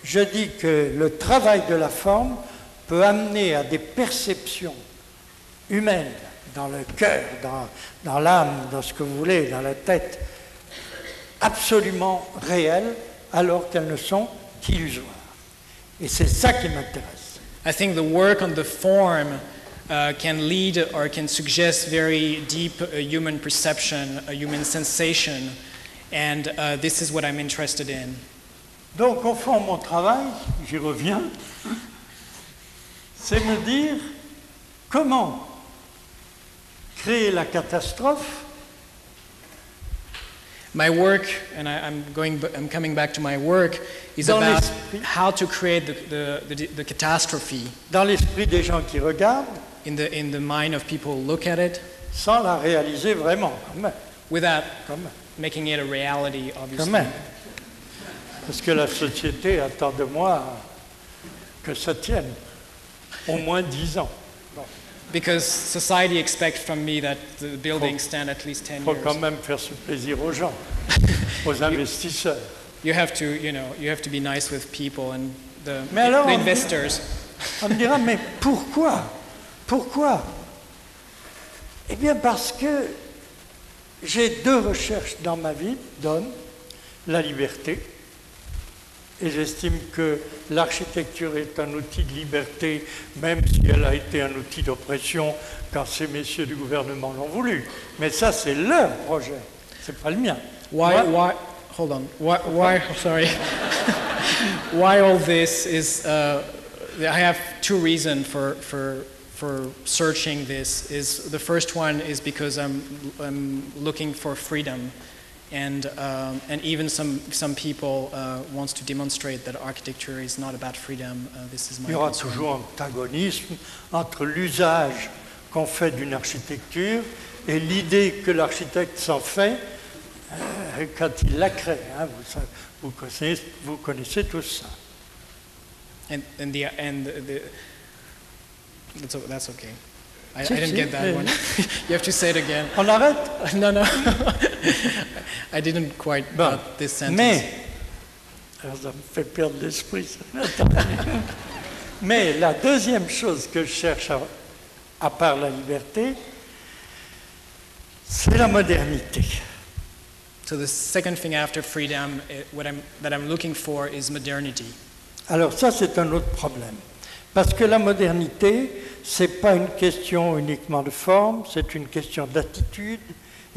Je dis que le travail de la forme peut amener à des perceptions humaines dans le cœur, dans, dans l'âme, dans ce que vous voulez, dans la tête, absolument réelles alors qu'elles ne sont qu'illusoires. Et c'est ça qui m'intéresse. I think the work on the form uh, can lead or can suggest very deep uh, human perception, a human sensation, and uh, this is what I'm interested in. Donc au fond, mon travail, j'y reviens, c'est me dire comment créer la catastrophe. My work, and I, I'm going, I'm coming back to my work, is Dans about how to create the, the, the, the catastrophe. Dans l'esprit des gens qui regardent in the, in the mind of people who look at it sans la réaliser vraiment, quand même. without Quand même. making it a reality, quand obviously. même. Parce que la société attend de moi que ça tienne au moins dix ans. Because society expects from me that the buildings stand at least 10 Il faut years. quand même faire ce plaisir aux gens, <laughs> aux investisseurs. You have to, you know, you have to be nice with people and the, Mais alors, the investors. On me dira, mais pourquoi? Pourquoi? Eh bien parce que j'ai deux recherches dans ma vie d'homme, la liberté, et j'estime que l'architecture est un outil de liberté, même si elle a été un outil d'oppression quand ces messieurs du gouvernement l'ont voulu. Mais ça, c'est leur projet, c'est pas le mien. Why, why, hold on. Why, why sorry. <laughs> why all this is, uh, I have two reasons for, for, for searching this. Is the first one is because I'm, I'm looking for freedom. And, um, and even some, some people uh, wants to demonstrate that architecture is not about freedom. Uh, this is my Il y aura concern. toujours un antagonisme entre l'usage qu'on fait d'une architecture et l'idée que l'architecte s'en fait euh, quand il la crée. hein. Vous, vous connaissez, vous connaissez tout ça. And, and, the, and the that's, that's okay. I, I didn't get that one. <laughs> you have to say it again. On arrête <laughs> No, no. <laughs> I didn't quite Bon. got this sentence. Mais, ça me fait perdre l'esprit. Mais la deuxième chose que je cherche, à, à part la liberté, c'est la modernité. So the second thing after freedom, eh, what I'm, that I'm looking for is modernity. Alors ça, c'est un autre problème. Parce que la modernité, ce n'est pas une question uniquement de forme, c'est une question d'attitude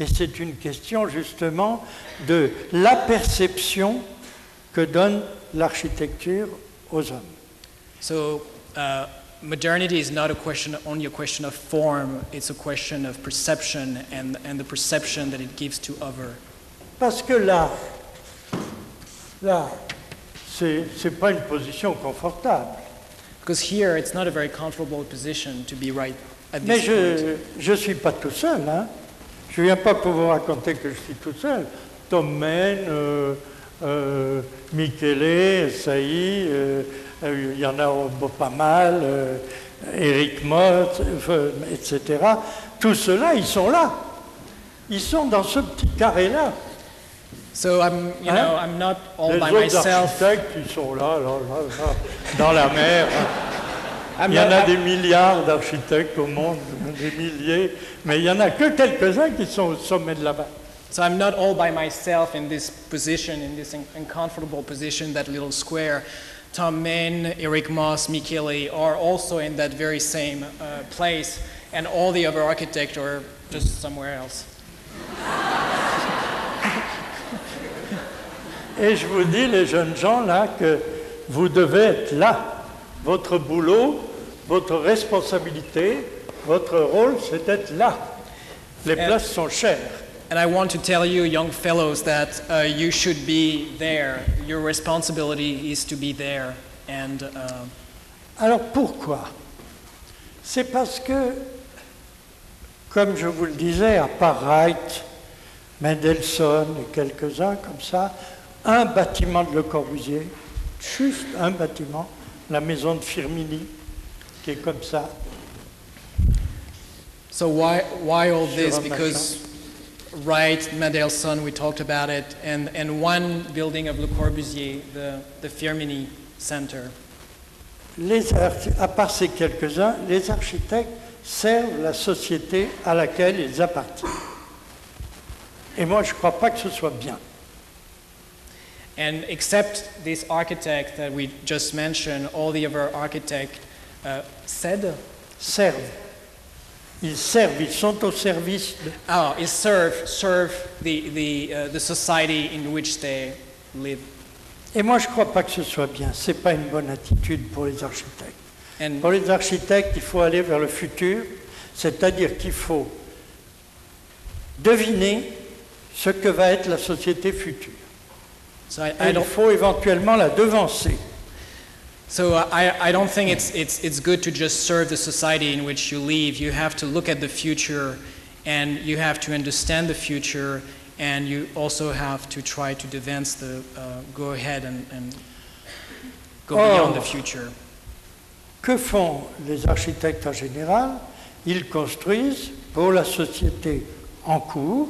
et c'est une question justement de la perception que donne l'architecture aux hommes. So uh, modernity is not a question, only a question of form, it's a question of perception and, and the perception that it gives to other. Parce que là, là, c'est n'est pas une position confortable. Because here, it's not a very comfortable position to be right at Mais this je ne suis pas tout seul. Hein. Je ne viens pas pour vous raconter que je suis tout seul. Tom Maine, euh, euh, Michele, Saï, euh, il y en a pas mal, Eric Mott, etc. Tous ceux-là, ils sont là. Ils sont dans ce petit carré-là. So I'm, you Hein? know, I'm not all Les by autres myself. architectes, ils sont là, là, là, là, dans la mer. <laughs> I'm Il y en not- a I'm- des milliards d'architectes au monde, des milliers, mais il n'y en a que quelques-uns qui sont au sommet de la barre. So I'm not all by myself in this position, in this uncomfortable position, that little square. Thom Mayne, Eric Moss, Michele are also in that very same uh, place, and all the other architects are just somewhere else. <laughs> Et je vous dis, les jeunes gens, là, que vous devez être là. Votre boulot, votre responsabilité, votre rôle, c'est d'être là. Les places sont chères. And I want to tell you, young fellows, that uh, you should be there. Your responsibility is to be there. And uh, Alors pourquoi? C'est parce que, comme je vous le disais, à part Wright, Mendelssohn et quelques-uns comme ça, un bâtiment de Le Corbusier, juste un bâtiment, la maison de Firmini, qui est comme ça, so why, why all this? Because Wright, Mendelssohn, we talked about it, and, and one building of Le Corbusier, the, the Firmini Center. Les à part ces quelques-uns, les architectes servent la société à laquelle ils appartiennent. Et moi, je ne crois pas que ce soit bien. And except this architect that we just mentioned, all the other architects uh, said, Servent. Ils servent, ils sont au service de... oh, is serve, serve the, the, uh, the society in which they live. Et moi, je ne crois pas que ce soit bien. Ce n'est pas une bonne attitude pour les architectes. And Pour les architectes, il faut aller vers le futur, c'est-à-dire qu'il faut deviner ce que va être la société future. So I, il don't, faut éventuellement la devancer. so uh, I, I don't think it's, it's, it's good to just serve the society in which you live. You have to look at the future and you have to understand the future and you also have to try to advance the, uh, go ahead and, and go beyond the future. Que font les architectes en général? Ils construisent pour la société en cours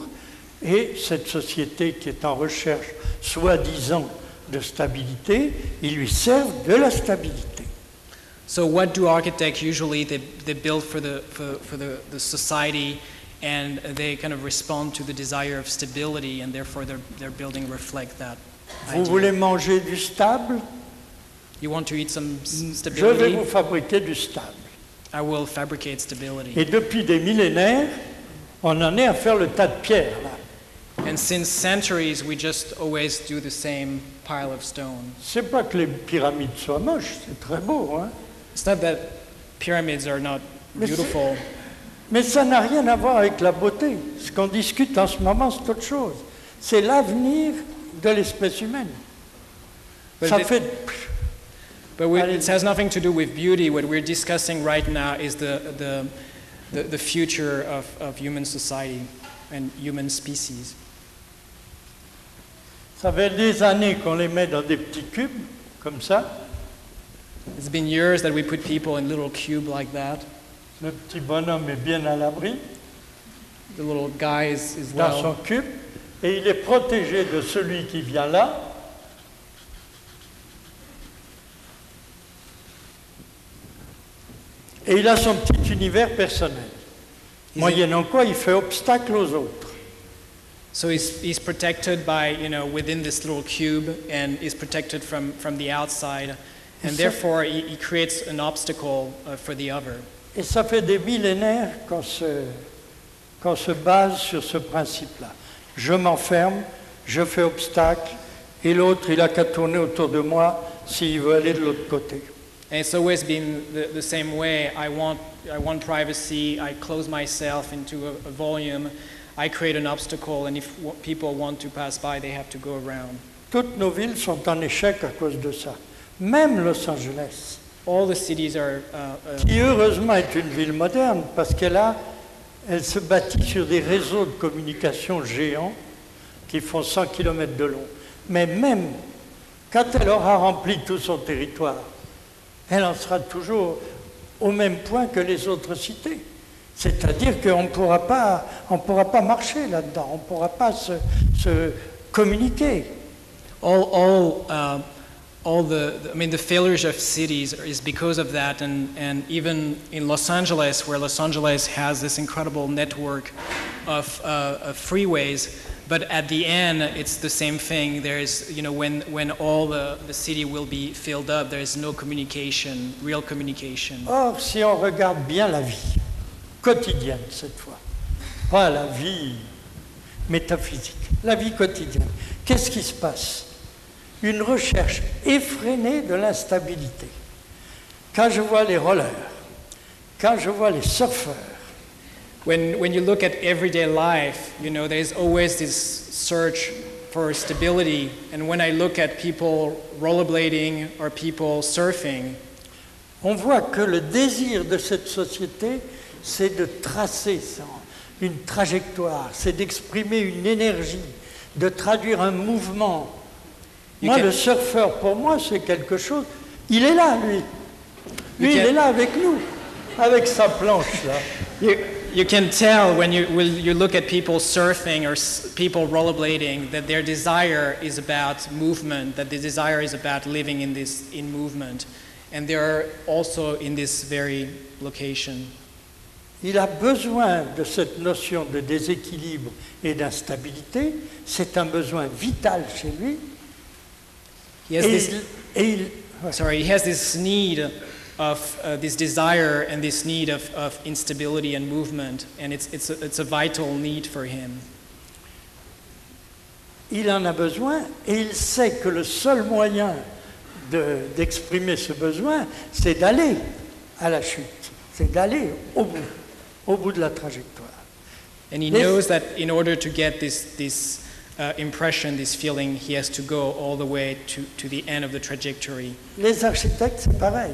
et cette société qui est en recherche soi-disant de stabilité, ils lui servent de la stabilité. So what do architects usually, they, they build for, the, for, for the, the society and they kind of respond to the desire of stability and therefore their, their building reflect that Vous idea. voulez manger du stable? You want to eat some s- Je vais stability? vous fabriquer du stable. I will fabricate stability. Et depuis des millénaires, on en est à faire le tas de pierres. Là. And since centuries, we just always do the same pile of stone. C'est pas que les pyramides soient moches, c'est très beau, hein. It's not that pyramids are not Mais beautiful, Mais ça n'a rien à voir avec la beauté. Ce qu'on discute en ce moment, c'est autre chose. C'est l'avenir de l'espèce humaine. but, Ça it, fait but we, it has nothing to do with beauty. What we're discussing right now is the, the, the, the future of, of human society and human species. Ça fait des années qu'on les met dans des petits cubes, comme ça. It's been years that we put people in little cube like that. Le petit bonhomme est bien à l'abri The little guy is, is dans son cube. Et il est protégé de celui qui vient là. Et il a son petit univers personnel. Moyennant quoi, il fait obstacle aux autres. So he's, he's protected by, you know, within this little cube and is protected from, from the outside. And So- therefore, he, he creates an obstacle uh, for the other. Et ça fait des millénaires qu'on se, qu'on se base sur ce principe-là. Je m'enferme, je fais obstacle, et l'autre, il a qu'à tourner autour de moi s'il veut aller de l'autre côté. And it's always been the, the same way. I want, I want privacy. I close myself into a, a volume. I create an obstacle. And if w- people want to pass by, they have to go around. Toutes nos villes sont en échec à cause de ça. Même Los Angeles, All the cities are, uh, uh, qui heureusement est une ville moderne, parce qu'elle a, elle se bâtit sur des réseaux de communication géants qui font 100 km de long. Mais même quand elle aura rempli tout son territoire, elle en sera toujours au même point que les autres cités. C'est-à-dire qu'on ne pourra pas, on pourra pas marcher là-dedans, on ne pourra pas se, se communiquer. all, all, uh, all the, the- I mean, the failures of cities is because of that. And, and even in Los Angeles, where Los Angeles has this incredible network of, uh, of freeways, but at the end, it's the same thing. There's, you know, when, when all the, the city will be filled up, there is no communication, real communication. Or, si on regarde bien la vie, quotidienne cette fois, pas la vie métaphysique, la vie quotidienne, qu'est-ce qui se passe? Une recherche effrénée de l'instabilité. Quand je vois les rollers, quand je vois les surfeurs, When, when you look at everyday life, you know, there's always this search for stability. And when I look at people rollerblading or people surfing, on voit que le désir de cette société, c'est de tracer une trajectoire, c'est d'exprimer une énergie, de traduire un mouvement. Moi, can- le surfeur, pour moi, c'est quelque chose. Il est là, lui. Lui, il est là avec nous, avec sa planche, là. you, you can tell when you, when you look at people surfing or people rollerblading that their desire is about movement, that the desire is about living in this in movement. And they're also in this very location. Il a besoin de cette notion de déséquilibre et d'instabilité. C'est un besoin vital chez lui. He has Et this, il- et il- sorry, he has this need of uh, this desire and this need of, of instability and movement, and it's, it's, a, it's a vital need for him. il en a besoin et il sait que le seul moyen de- d'exprimer ce besoin, c'est d'aller à la chute, c'est d'aller au bout, au bout de la trajectoire. And he This- knows that in order to get this, this uh, impression, this feeling, he has to go all the way to, to the end of the trajectory. Les architectes, c'est pareil.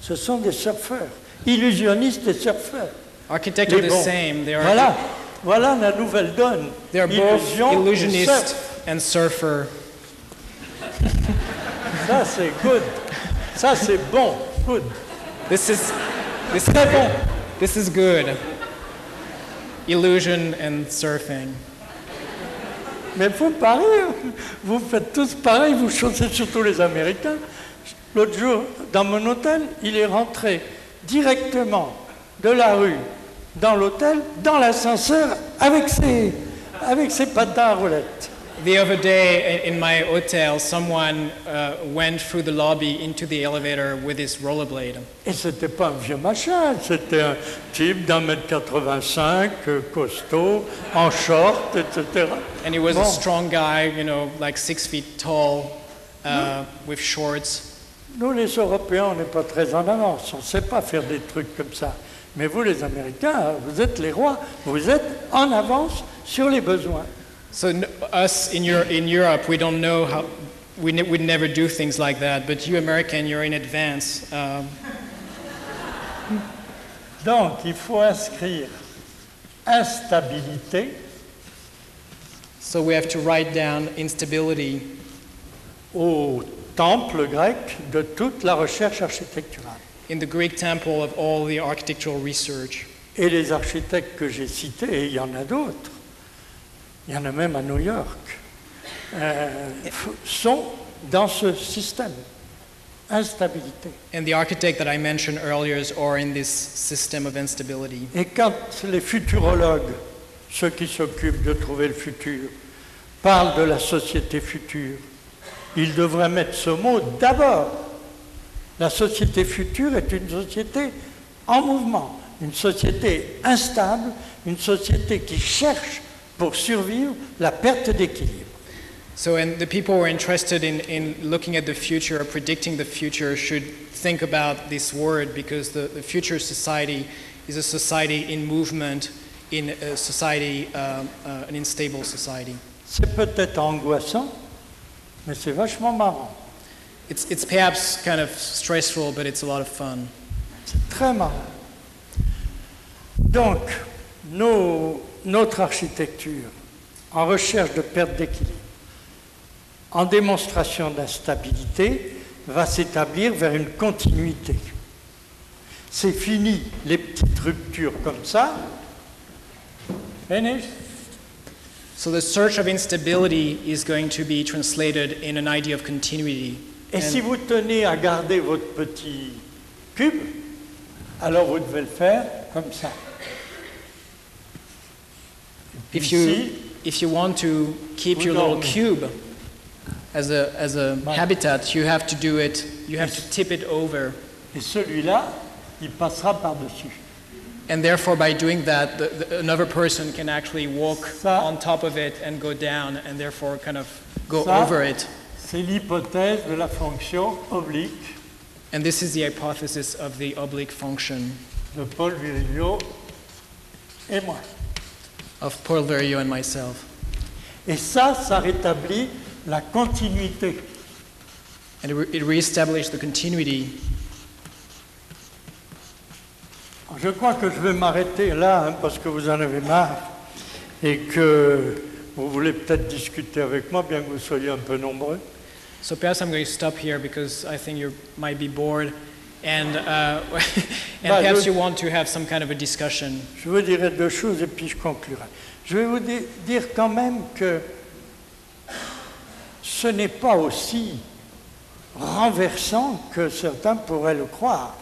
Ce sont des surfeurs, illusionnistes et surfeurs. Architects Les are the bons. same. They are, Voilà, voilà la nouvelle donne. they are both Illusion et illusionist surf. and surfer. Ça, c'est good. Ça, c'est bon. Good. This is, this, is bon. This is good. Illusion and surfing. Mais vous pareil, vous faites tous pareil, vous chaussez surtout les Américains. L'autre jour, dans mon hôtel, il est rentré directement de la rue dans l'hôtel, dans l'ascenseur, avec ses, avec ses patins à roulettes. The other day in my hotel, someone uh, went through the lobby into the elevator with his rollerblade. Et c'était pas un vieux machin, c'était un type d'un mètre 85, euh, costaud, en short, etc. And he was Bon. a strong guy, you know, like six feet tall, uh, with shorts. Nous, les Européens, on n'est pas très en avance, on ne sait pas faire des trucs comme ça. Mais vous, les Américains, vous êtes les rois, vous êtes en avance sur les besoins. So n- us in, Euro- in Europe, we don't know how, we ne- would never do things like that. But you American, you're in advance. Um, <laughs> Donc, il faut inscrire instabilité so we have to write down instability au temple grec de toute la recherche architecturale. in the Greek temple of all the architectural research. Et les architectes que j'ai cités, et il y en a d'autres, il y en a même à New York, euh, sont dans ce système. Instabilité. And the architect that I mentioned earlier is are in this system of instability. Et quand les futurologues, ceux qui s'occupent de trouver le futur, parlent de la société future, ils devraient mettre ce mot d'abord. La société future est une société en mouvement, une société instable, une société qui cherche pour survivre la perte d'équilibre. So, and the people who are interested in, in looking at the future or predicting the future should think about this word because the, the future society is a society in movement, in a society, um, uh, an unstable society. C'est peut-être angoissant, mais c'est vachement marrant. It's, it's perhaps kind of stressful, but it's a lot of fun. C'est très marrant. Donc, nos- notre architecture, en recherche de perte d'équilibre, en démonstration d'instabilité, va s'établir vers une continuité. C'est fini les petites ruptures comme ça. Finish. So, the search of instability is going to be translated in an idea of continuity. Et And- si vous tenez à garder votre petit cube, alors vous devez le faire comme ça. If you, if you want to keep your little cube as a, as a habitat, you have to do it, you have to tip it over. et celui-là, il passera par-dessus. And therefore, by doing that, the, the, another person can actually walk Ça- on top of it and go down, and therefore kind of go Ça- over it. C'est l'hypothèse de la fonction oblique And this is the hypothesis of the oblique function de Paul Virilio et moi. Of Paul Virilio and myself. Et ça, ça rétablit la continuité. And it, re- it reestablished the continuity. Je crois que je vais m'arrêter là, hein, parce que vous en avez marre, et que vous voulez peut-être discuter avec moi, bien que vous soyez un peu nombreux. So perhaps I'm going to stop here because I think you might be bored, and, uh, <laughs> and Bah, perhaps je- you want to have some kind of a discussion. Je vous dirai deux choses et puis je conclurai. Je vais vous di- dire quand même que ce n'est pas aussi renversant que certains pourraient le croire,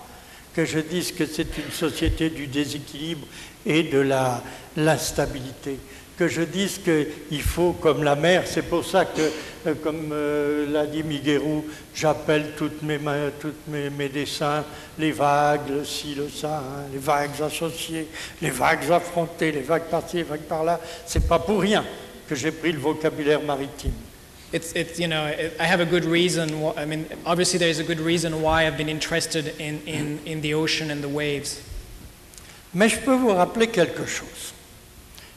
que je dise que c'est une société du déséquilibre et de la- l'instabilité, que je dise qu'il faut, comme la mer, c'est pour ça que, euh, comme euh, l'a dit Miguerou, j'appelle toutes mes, ma- toutes mes, mes dessins les vagues, le ci, le ça, hein, les vagues associées, les vagues affrontées, les vagues par-ci, les vagues par-là. C'est pas pour rien que j'ai pris le vocabulaire maritime. It's, it's, you know, it, I have a good reason. I mean, obviously, there's a good reason why I've been interested in, in, in the ocean and the waves. Mais je peux vous rappeler quelque chose.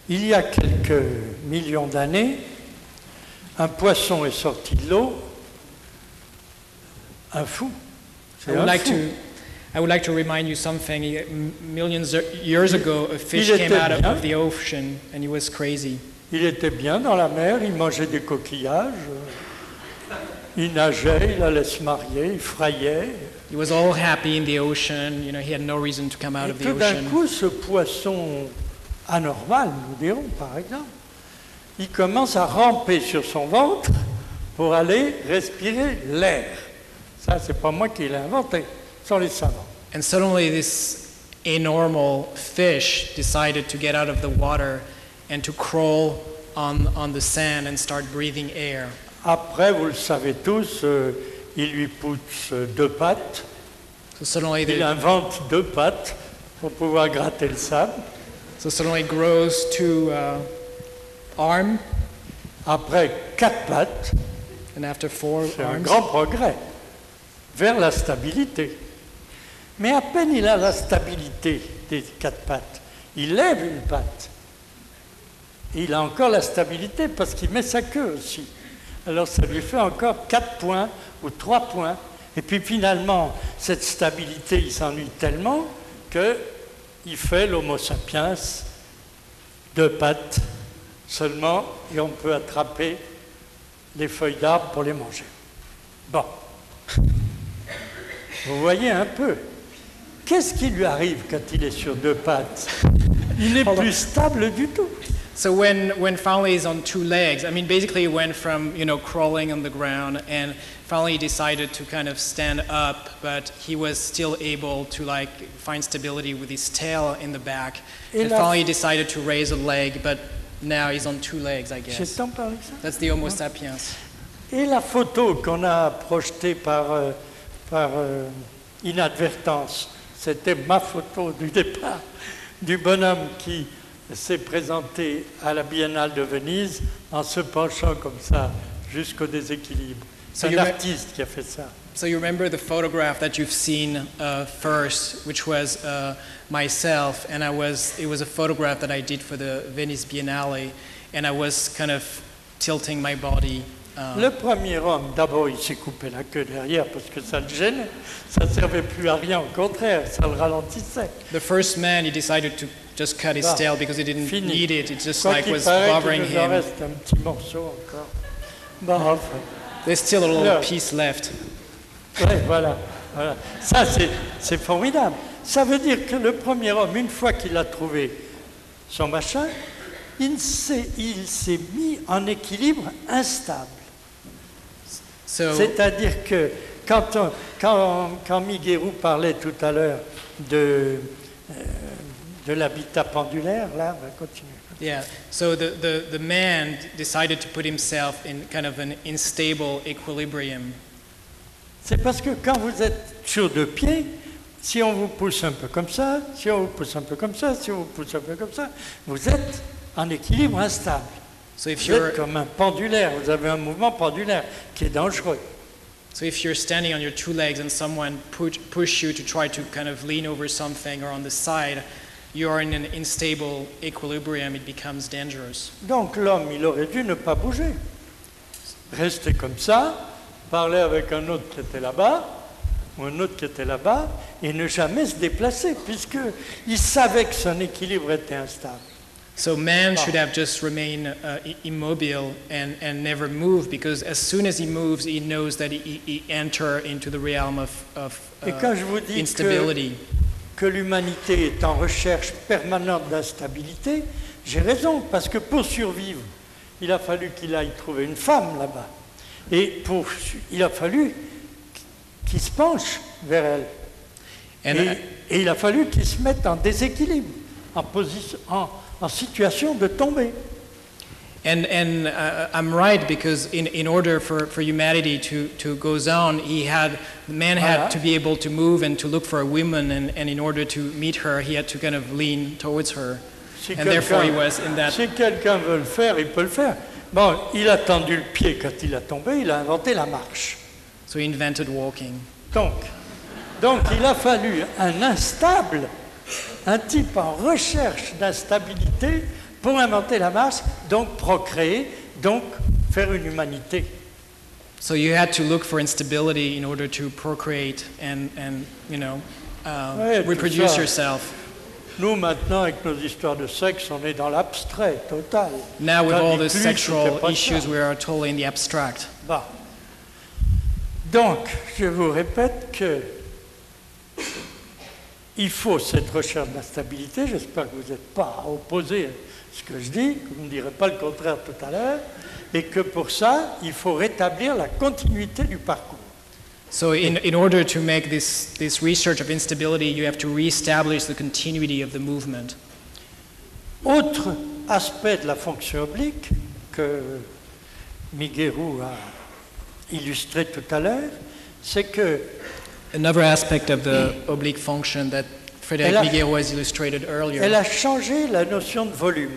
Il y a quelques millions d'années, un poisson est sorti de l'eau, un fou. I C'est would like fou. to, I would like to remind you something. Millions of years ago, a fish Il came out of, bien. of the ocean, and he was crazy. Il était bien dans la mer, il mangeait des coquillages, il nageait, il allait se marier, il frayait. He was all happy in the ocean. You know, he had no reason to come out Et of the tout d'un ocean. coup, ce poisson anormal, nous dirons par exemple, il commence à ramper sur son ventre pour aller respirer l'air. Ça, c'est pas moi qui l'ai inventé, ce sont les savants. And suddenly, this anormal fish decided to get out of the water and to crawl on, on the sand and start breathing air. Après, vous le savez tous, euh, il lui pousse euh, deux pattes, So suddenly, il the, invente deux pattes pour pouvoir gratter le sable. So suddenly it grows to uh, arm, Après, quatre pattes, and after four c'est un arms, grand progrès vers la stabilité. Mais à peine il a la stabilité des quatre pattes, il lève une patte. Et il a encore la stabilité parce qu'il met sa queue aussi. Alors ça lui fait encore quatre points ou trois points. Et puis finalement, cette stabilité, il s'ennuie tellement qu'il fait l'Homo sapiens deux pattes seulement et on peut attraper les feuilles d'arbre pour les manger. Bon. Vous voyez un peu. Qu'est-ce qui lui arrive quand il est sur deux pattes? Il n'est plus stable du tout. So when, when finally he's on two legs, I mean, basically he went from, you know, crawling on the ground and finally decided to kind of stand up, but he was still able to like find stability with his tail in the back. Et And finally decided to raise a leg, but now he's on two legs, I guess. tant parlé que ça That's the Homo sapiens. Et la photo qu'on a projetée par, euh, par euh, inadvertance, c'était ma photo du départ, du bonhomme qui s'est présenté à la Biennale de Venise en se penchant comme ça jusqu'au déséquilibre. So you un artiste qui a fait ça. So you remember the photograph that you've seen uh, first, which was uh, myself, and I was it was a photograph that I did for the Venice Biennale, and I was kind of tilting my body. uh, Le premier homme, d'abord, il s'est coupé la queue derrière parce que ça le gênait. Ça servait plus à rien, au contraire, ça le ralentissait. the first man, he decided to just cut his Ah, tail because he didn't fini. need it. It just Quoi like was bothering qu'il nous en him. reste un petit morceau encore. Bon, enfin. There's still a little Yeah. piece left. Ouais, voilà, voilà. Ça, c'est- formidable. Ça veut dire que le premier homme, une fois qu'il a trouvé son machin, il s'est mis en équilibre instable. So C'est-à-dire que quand, on- quand, quand Miguerou parlait tout à l'heure de, euh, de l'habitat pendulaire, là, on va continuer. Yeah, so the, the, the man decided to put himself in kind of an unstable equilibrium. C'est parce que quand vous êtes sur deux pieds, si on vous pousse un peu comme ça, si on vous pousse un peu comme ça, si on vous pousse un peu comme ça, vous êtes en équilibre instable. So if Vous you're êtes comme un pendulaire, vous avez un mouvement pendulaire qui est dangereux. So if you're standing on your two legs and someone push, push you to try to kind of lean over something or on the side, you're in an unstable equilibrium, it becomes dangerous. Donc l'homme, il aurait dû ne pas bouger. Rester comme ça, parler avec un autre qui était là-bas, ou un autre qui était là-bas, et ne jamais se déplacer, puisqu'il savait que son équilibre était instable. So man should have just remained uh, immobile and, and never move because as soon as he moves, he knows that he, he enter into the realm of, of Et uh, quand je vous dis que, instability. Que l'humanité est en recherche permanente d'instabilité, j'ai raison, parce que pour survivre, il a fallu qu'il aille trouver une femme là-bas. Et pour, il a fallu qu'il se penche vers elle. And et, I- et il a fallu qu'il se mette en déséquilibre, en, position, en, en situation de tomber. And, and uh, I'm right because in, in order for, for humanity to, to goes on, he had, the man had to be able to move and to look for a woman, and, and in order to meet her, he had to kind of lean towards her. Si And therefore he was in that. si quelqu'un veut le faire, il peut le faire. Bon, il a tendu le pied quand il a tombé, il a inventé la marche. So he invented walking. Donc, donc il a fallu un instable, un type en recherche d'instabilité pour inventer la marche, donc procréer, donc faire une humanité. So you had to look for instability in order to procreate and, and you know, uh, Ouais, reproduce yourself. Nous, maintenant, avec nos histoires de sexe, on est dans l'abstrait total. Now with all the sexual issues, we are totally in the abstract. Bon. Donc, je vous répète que il faut cette recherche d'instabilité. J'espère que vous n'êtes pas opposé ce que je dis, que vous ne direz pas le contraire tout à l'heure, et que pour ça, il faut rétablir la continuité du parcours. So in, in order to make this, this research of instability, you have to reestablish the continuity of the movement. Autre aspect de la fonction oblique que Miguerou a illustré tout à l'heure, c'est que Another aspect of the oblique function that Frédéric has illustrated earlier, elle a changé la notion de volume.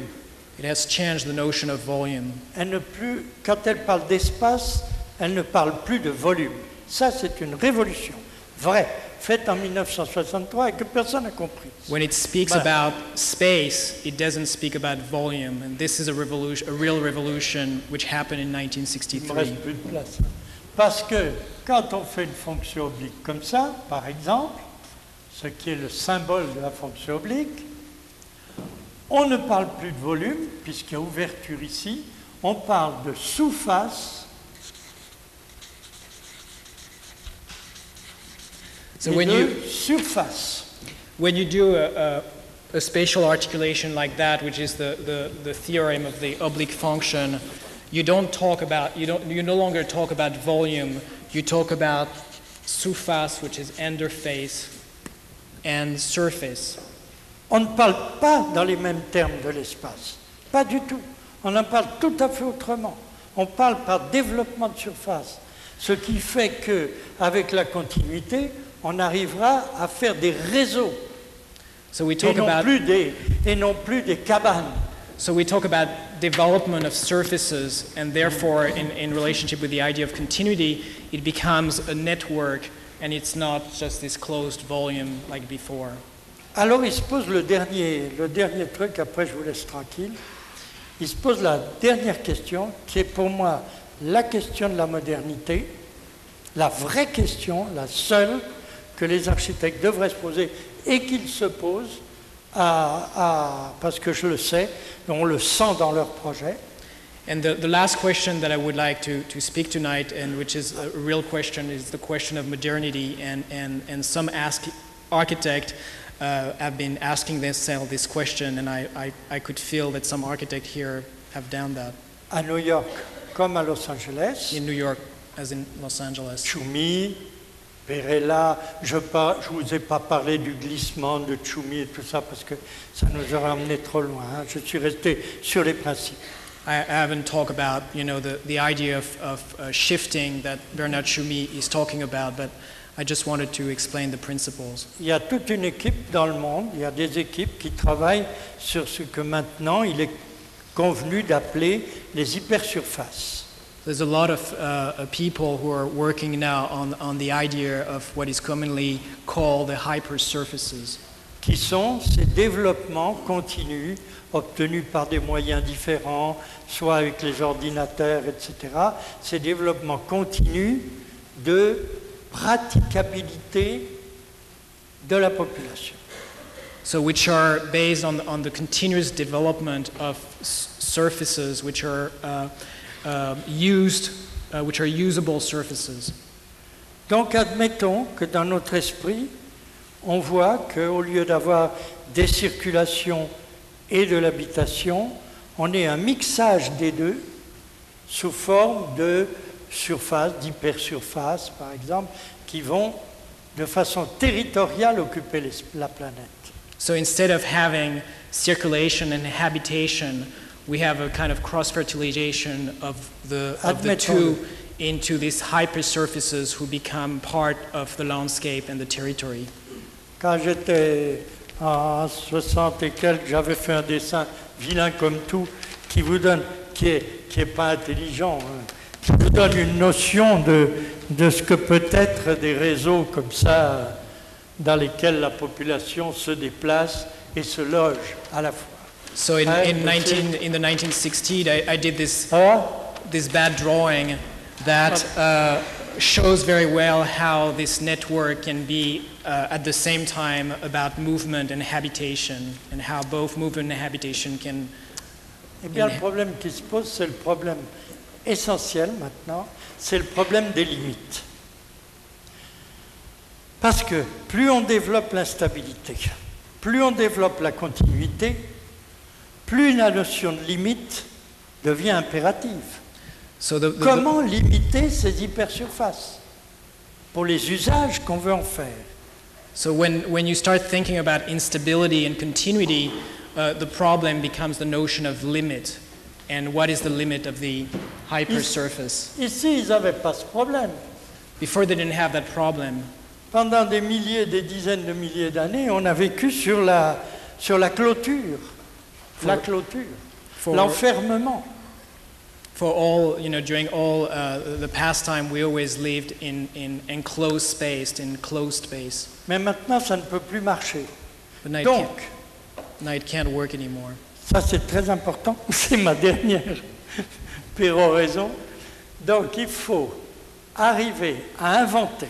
it has changed the notion of volume. Elle ne plus, quand elle parle d'espace, elle ne parle plus de volume. Ça, c'est une révolution vraie, faite en 1963 et que personne n'a compris. When it speaks But- about space, it doesn't speak about volume, and this is a revolution, a real revolution which happened in Il ne me 1963. reste plus de place. Parce que quand on fait une fonction oblique comme ça, par exemple, ce qui est le symbole de la fonction oblique, on ne parle plus de volume, puisqu'il y a ouverture ici, on parle de sous-face So when de you surface. when you do a, a, a spatial articulation like that, which is the, the, the theorem of the oblique function, you don't talk about you don't you no longer talk about volume. You talk about surface, which is interface, and surface. On ne parle pas dans les mêmes termes de l'espace. Pas du tout. On en parle tout à fait autrement. On parle par développement de surface. Ce qui fait que, avec la continuité, on arrivera à faire des réseaux So we et talk non, about plus des, et non plus des cabanes. So we talk about development of surfaces, and therefore, in, in relationship with the idea of continuity, it becomes a network, and it's not just this closed volume like before. Alors il se pose le dernier, le dernier truc, après je vous laisse tranquille. Il se pose la dernière question, qui est pour moi la question de la modernité, la vraie question, la seule que les architectes devraient se poser et qu'ils se posent, parce que je le sais, on le sent dans leur projet. And the, the last question that I would like to, to speak tonight, and which is a real question, is the question of modernity. And, and, and some ask, architect uh, have been asking themselves this question, and I, I, I could feel that some architect here have done that À New York comme à Los Angeles, in New York, as in Los Angeles. Tschumi, Perrella, je ne vous ai pas parlé du glissement de Tschumi et tout ça parce que ça nous aurait emmené trop loin. hein. Je suis resté sur les principes. I I haven't talked about, you know, the, the idea of, of uh, shifting that Bernard Choumi is talking about, but I just wanted to explain the principles. Il y a toute une équipe dans le monde, il y a des équipes qui travaillent sur ce que maintenant il est convenu d'appeler les hypersurfaces. There's a lot of uh, uh, people who are working now on, on the idea of what is commonly called the hypersurfaces. qui sont ces développements continus obtenus par des moyens différents, soit avec les ordinateurs, etc. Ces développements continus de praticabilité de la population. So, which are based on, on the continuous development of surfaces which are uh, uh, used, uh, which are usable surfaces. Donc admettons que dans notre esprit, on voit qu'au lieu d'avoir des circulations et de l'habitation, on ait un mixage des deux sous forme de surfaces, d'hypersurfaces par exemple, qui vont de façon territoriale occuper les- la planète. So instead of having circulation and habitation, we have a kind of cross-fertilization of the, of the two into these hypersurfaces who become part of the landscape and the territory. Quand j'étais en 60 et quelques, j'avais fait un dessin vilain comme tout qui vous donne, qui est, qui est pas intelligent, hein, qui vous donne une notion de, de ce que peut être des réseaux comme ça dans lesquels la population se déplace et se loge à la fois. So in, Hi, in, Monsieur. 19, in the 1960s, I, I did this, va this bad drawing that uh, shows very well how this network can be uh, at the same time about movement and habitation, and how both movement and habitation can Eh bien, le problème qui se pose, c'est le problème essentiel maintenant, c'est le problème des limites. Parce que plus on développe l'instabilité, plus on développe la continuité, plus la notion de limite devient impérative. So the- Comment limiter ces hypersurfaces pour les usages qu'on veut en faire? So when, when you start thinking about instability and continuity, uh, the problem becomes the notion of limit. And what is the limit of the hypersurface? Ici, ils n'avaient pas ce problème. Before they didn't have that problem. Pendant des milliers, des dizaines de milliers d'années, on a vécu sur la, sur la clôture. La clôture. L'enfermement. For all, you know, during all uh, the pastime, we always lived in, in enclosed space, in closed space. Mais maintenant, ça ne peut plus marcher. But now it, Donc, can't, now it can't work anymore. ça c'est très important, <laughs> c'est ma dernière péroraison. Donc, il faut arriver à inventer,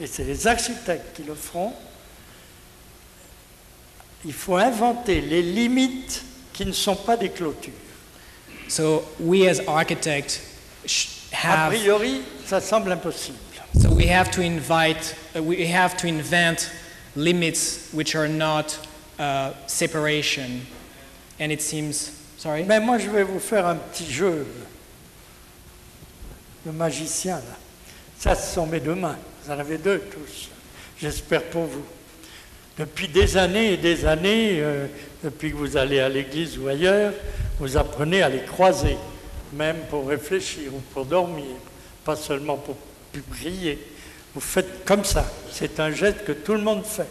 et c'est les architectes qui le feront, il faut inventer les limites qui ne sont pas des clôtures. So we as architects sh- A have priori, ça semble impossible. So we have to invite, uh, we have to invent limits which are not uh, separation. And it seems, sorry? Mais moi, je vais vous faire un petit jeu de magicien, là. Ça, ce sont mes deux mains. Vous en avez deux tous. J'espère pour vous. Depuis des années et des années, euh, depuis que vous allez à l'église ou ailleurs, vous apprenez à les croiser, même pour réfléchir ou pour dormir, pas seulement pour prier. Vous faites comme ça. C'est un geste que tout le monde fait.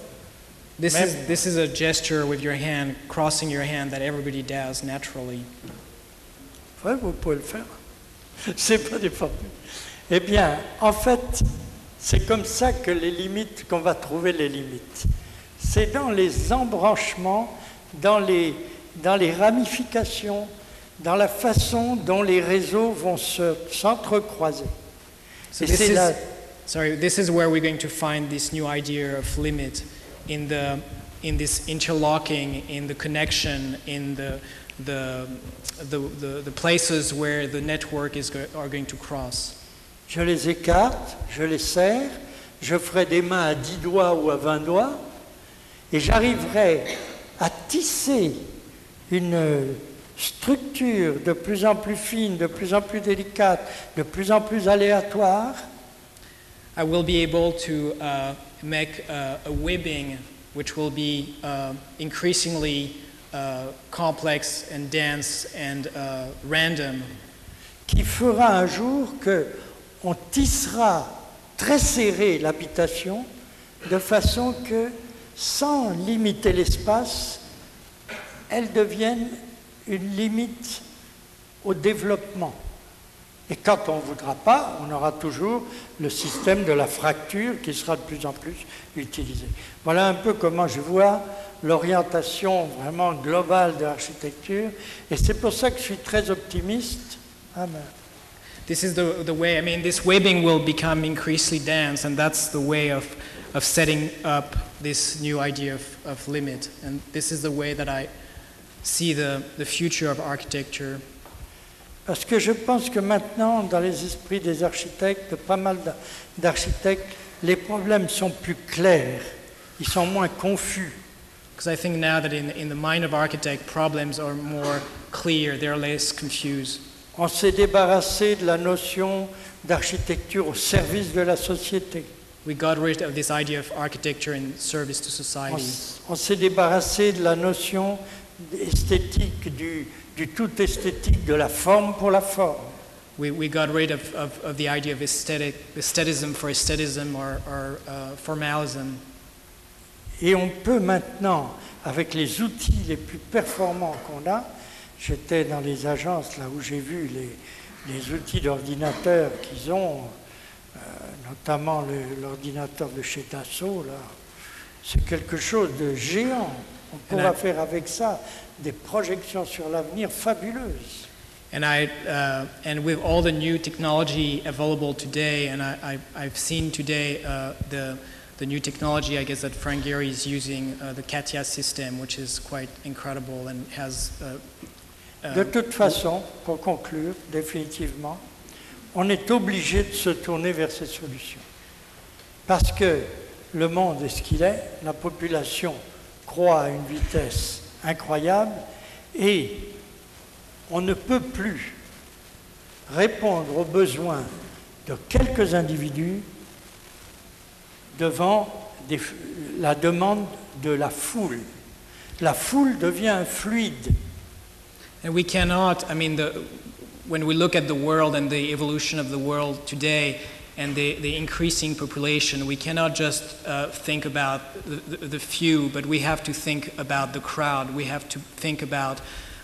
This is, this is a gesture with your hand, crossing your hand that everybody does naturally. Oui, vous pouvez le faire. <laughs> C'est pas des formules. Eh bien, en fait, c'est comme ça que les limites, qu'on va trouver les limites. C'est dans les embranchements, dans les, dans les ramifications, dans la façon dont les réseaux vont se- s'entrecroiser. So Et this c'est is, là, sorry, this is where we're going to find this new idea of limit in the in this interlocking, in the connection, in the the the, the, the places where the network is go, are going to cross. je les écarte, je les serre, je ferai des mains à 10 doigts ou à 20 doigts, et j'arriverai à tisser une structure de plus en plus fine, de plus en plus délicate, de plus en plus aléatoire, I will be able to uh, make uh, a webbing which will be uh, increasingly uh, complex and dense and uh, random, qui fera un jour que on tissera très serré l'habitation de façon que, sans limiter l'espace, elle devienne une limite au développement. Et quand on ne voudra pas, on aura toujours le système de la fracture qui sera de plus en plus utilisé. Voilà un peu comment je vois l'orientation vraiment globale de l'architecture. Et c'est pour ça que je suis très optimiste. Ah ben, This is the, way, I mean, this webbing will become increasingly dense, and that's the way of setting up this new idea of, of limit. And this is the way that I see the, the future of architecture. Parce que je pense que maintenant, dans les esprits des architectes, de pas mal d'a- d'architectes, les problèmes sont plus clairs, ils sont moins confus. Because I think now that in, in the mind of architect, problems are more clear, they're less confused. On s'est débarrassé de la notion d'architecture au service de la société. We got rid of this idea of architecture in service to On, society. s- on s'est débarrassé de la notion esthétique, du, du tout esthétique, de la forme pour la forme. We, we got rid of, of, of the idea of aesthetic, aestheticism for aestheticism or, or uh, formalism. Et on peut maintenant, avec les outils les plus performants qu'on a, j'étais dans les agences là où j'ai vu les, les outils d'ordinateur qu'ils ont, notamment l'ordinateur de chez Dassault, là, c'est quelque chose de géant. On pourra faire avec ça des projections sur l'avenir fabuleuses. And, I, uh, and with all the new technology available today, and I, I, I've seen today uh, the, the new technology, I guess, that Frank Gehry is using, uh, the CATIA system, which is quite incredible and has. Uh, uh, De toute façon, pour conclure définitivement, on est obligé de se tourner vers ces solutions. Parce que le monde est ce qu'il est, la population croît à une vitesse incroyable et on ne peut plus répondre aux besoins de quelques individus devant la demande de la foule. La foule devient fluide. And we cannot, I mean, the, when we look at the world and the evolution of the world today and the, the increasing population, we cannot just uh, think about the, the, the few, but we have to think about the crowd. We have to think about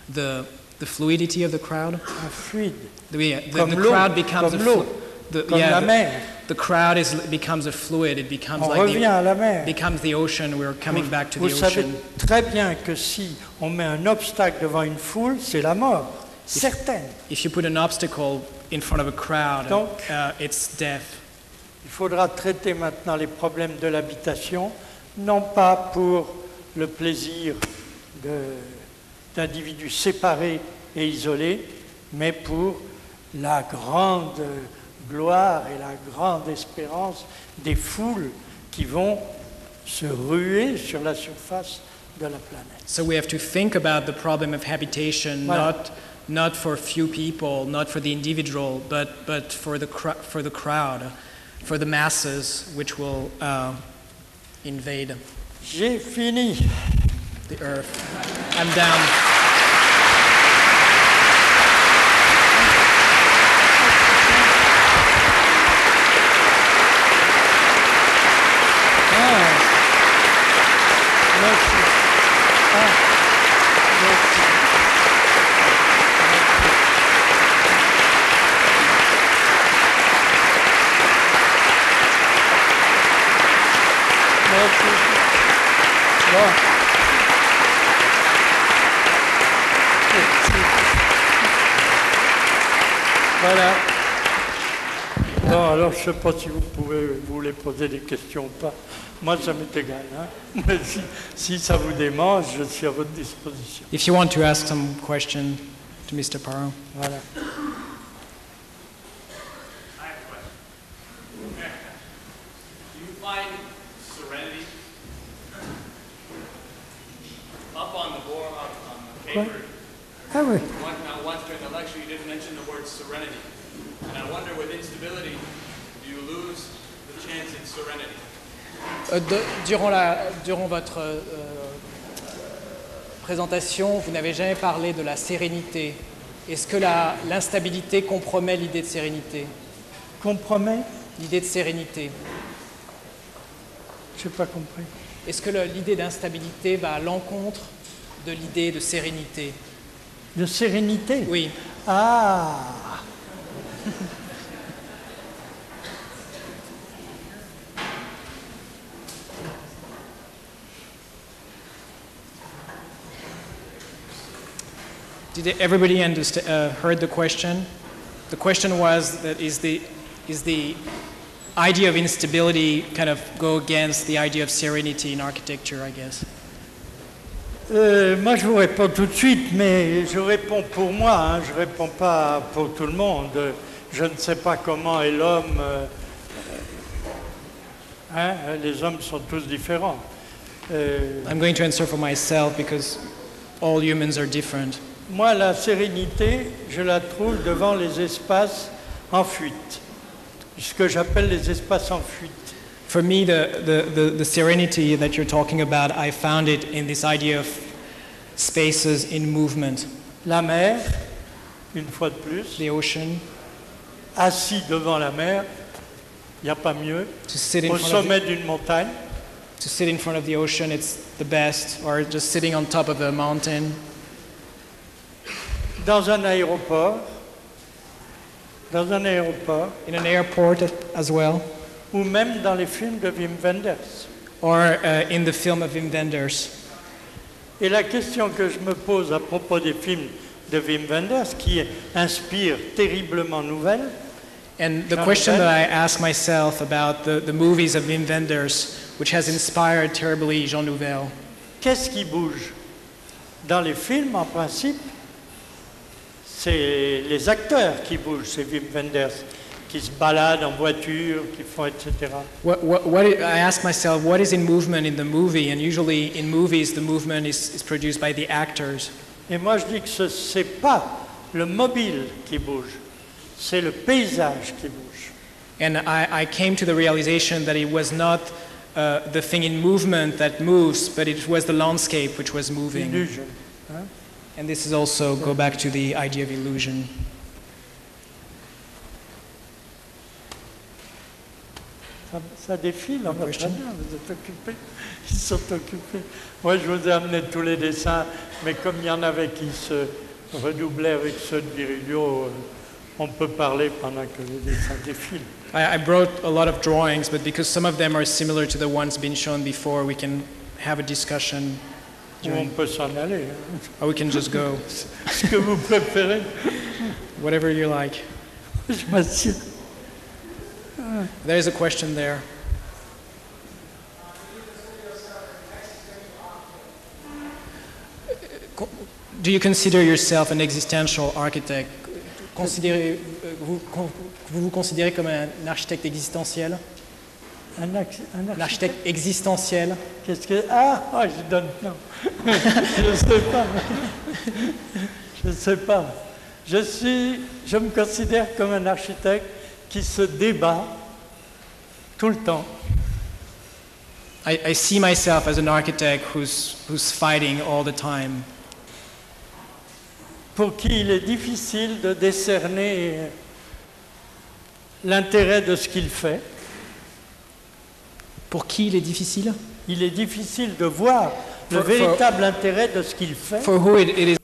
the, the fluidity of the crowd. fluide, The, yeah, the, the crowd becomes comme a the, comme yeah, la mer. the crowd is, becomes a fluid. It becomes On like revient à la the, mer. becomes the ocean. We're coming back to Vous the savez ocean. très bien que si on met un obstacle devant une foule, c'est la mort, certaine. If you put an obstacle in front of a crowd, Donc- uh, it's death. Il faudra traiter maintenant les problèmes de l'habitation, non pas pour le plaisir d'individus séparés et isolés, mais pour la grande gloire et la grande espérance des foules qui vont se ruer sur la surface de la planète. So we have to think about the problem of habitation, Voilà. not not for few people, not for the individual, but but for the for the crowd, for the masses, which will uh, invade J'ai fini. the earth. I'm down. Alors je ne sais pas si vous pouvez vous voulez poser des questions ou pas. Moi, ça m'est égal. hein. <laughs> Mais si, si ça vous démange, je suis à votre disposition. If you want to ask some question to Mr. Voilà. <laughs> Do you? Ah oui. Once during the lecture, didn't mention the word serenity. And I wonder, with instability, do you lose the chance in serenity? Euh, de- durant, la, durant votre euh, présentation, vous n'avez jamais parlé de la sérénité. Est-ce que la- l'instabilité compromet l'idée de sérénité? Compromet? L'idée de sérénité. Je n'ai pas compris. Est-ce que l'idée d'instabilité va à l'encontre de l'idée de sérénité? De sérénité? Oui. Ah Did everybody understa- uh, heard the question? The question was that is the, is the idea of instability kind of go against the idea of serenity in architecture, I guess? Euh, Moi, je vous réponds tout de suite, mais je réponds pour moi, hein, je ne réponds pas pour tout le monde. Je ne sais pas comment est l'homme. euh, hein, les hommes sont tous différents. Euh, I'm going to answer for myself because all humans are different. Moi, la sérénité, je la trouve devant les espaces en fuite, ce que j'appelle les espaces en fuite. For me, the, the, the, the serenity that you're talking about, I found it in this idea of spaces in movement. La mer, une fois de plus, The ocean, assis devant la mer, il n'y a pas mieux. to sit, in Au front of sommet d'une montagne, to sit in front of the ocean, it's the best, or just sitting on top of a mountain. Dans un aéroport, dans un aéroport, in an airport as well, ou même dans les films de Wim Wenders. or uh, in the film of Wim Wenders. Et la question que je me pose à propos des films de Wim Wenders, qui inspirent terriblement nouvelle, And the question Nouvel. that I ask myself about the, the movies of Wim Wenders, which has inspired terribly Jean Nouvel, qu'est-ce qui bouge? Dans les films, en principe, c'est les acteurs qui bougent, c'est Wim Wenders, qui se baladent en voiture, qui font etc. what, what, what i ask myself, what is in movement in the movie? And usually in movies, the movement is, is produced by the actors. Et moi je dis que ce n'est pas le mobile qui bouge, c'est le paysage qui bouge. And I, I came to the realization that it was not uh, the thing in movement that moves, but it was the landscape which was moving. Illusion. And this is also go back to the idea of illusion. Ça, ça défile, on va très bien, vous êtes occupés. <laughs> Ils sont occupés. Moi, je vous ai amené tous les dessins, mais comme il y en avait qui se redoublaient avec ceux de Virilio, on peut parler pendant que les dessins défilent. I, I brought a lot of drawings, but because some of them are similar to the ones being shown before, we can have a discussion, Ou on peut s'en aller. or oh, we can just go, <laughs> Ce que vous préférez, whatever you like. je. There is a question there. Do you consider yourself an existential architect? Considérez, euh, vous, vous vous considérez comme un architecte existentiel Un, architecte existentiel qu'est-ce que... Ah, ah, je donne... Non, je ne sais pas. Je ne sais pas. Je, suis, je me considère comme un architecte qui se débat tout le temps I, I see myself as an architect who's, who's fighting all the time, pour qui il est difficile de décerner l'intérêt de ce qu'il fait. Pour qui il est difficile? Il est difficile de voir le véritable intérêt de ce qu'il fait. For who it, it is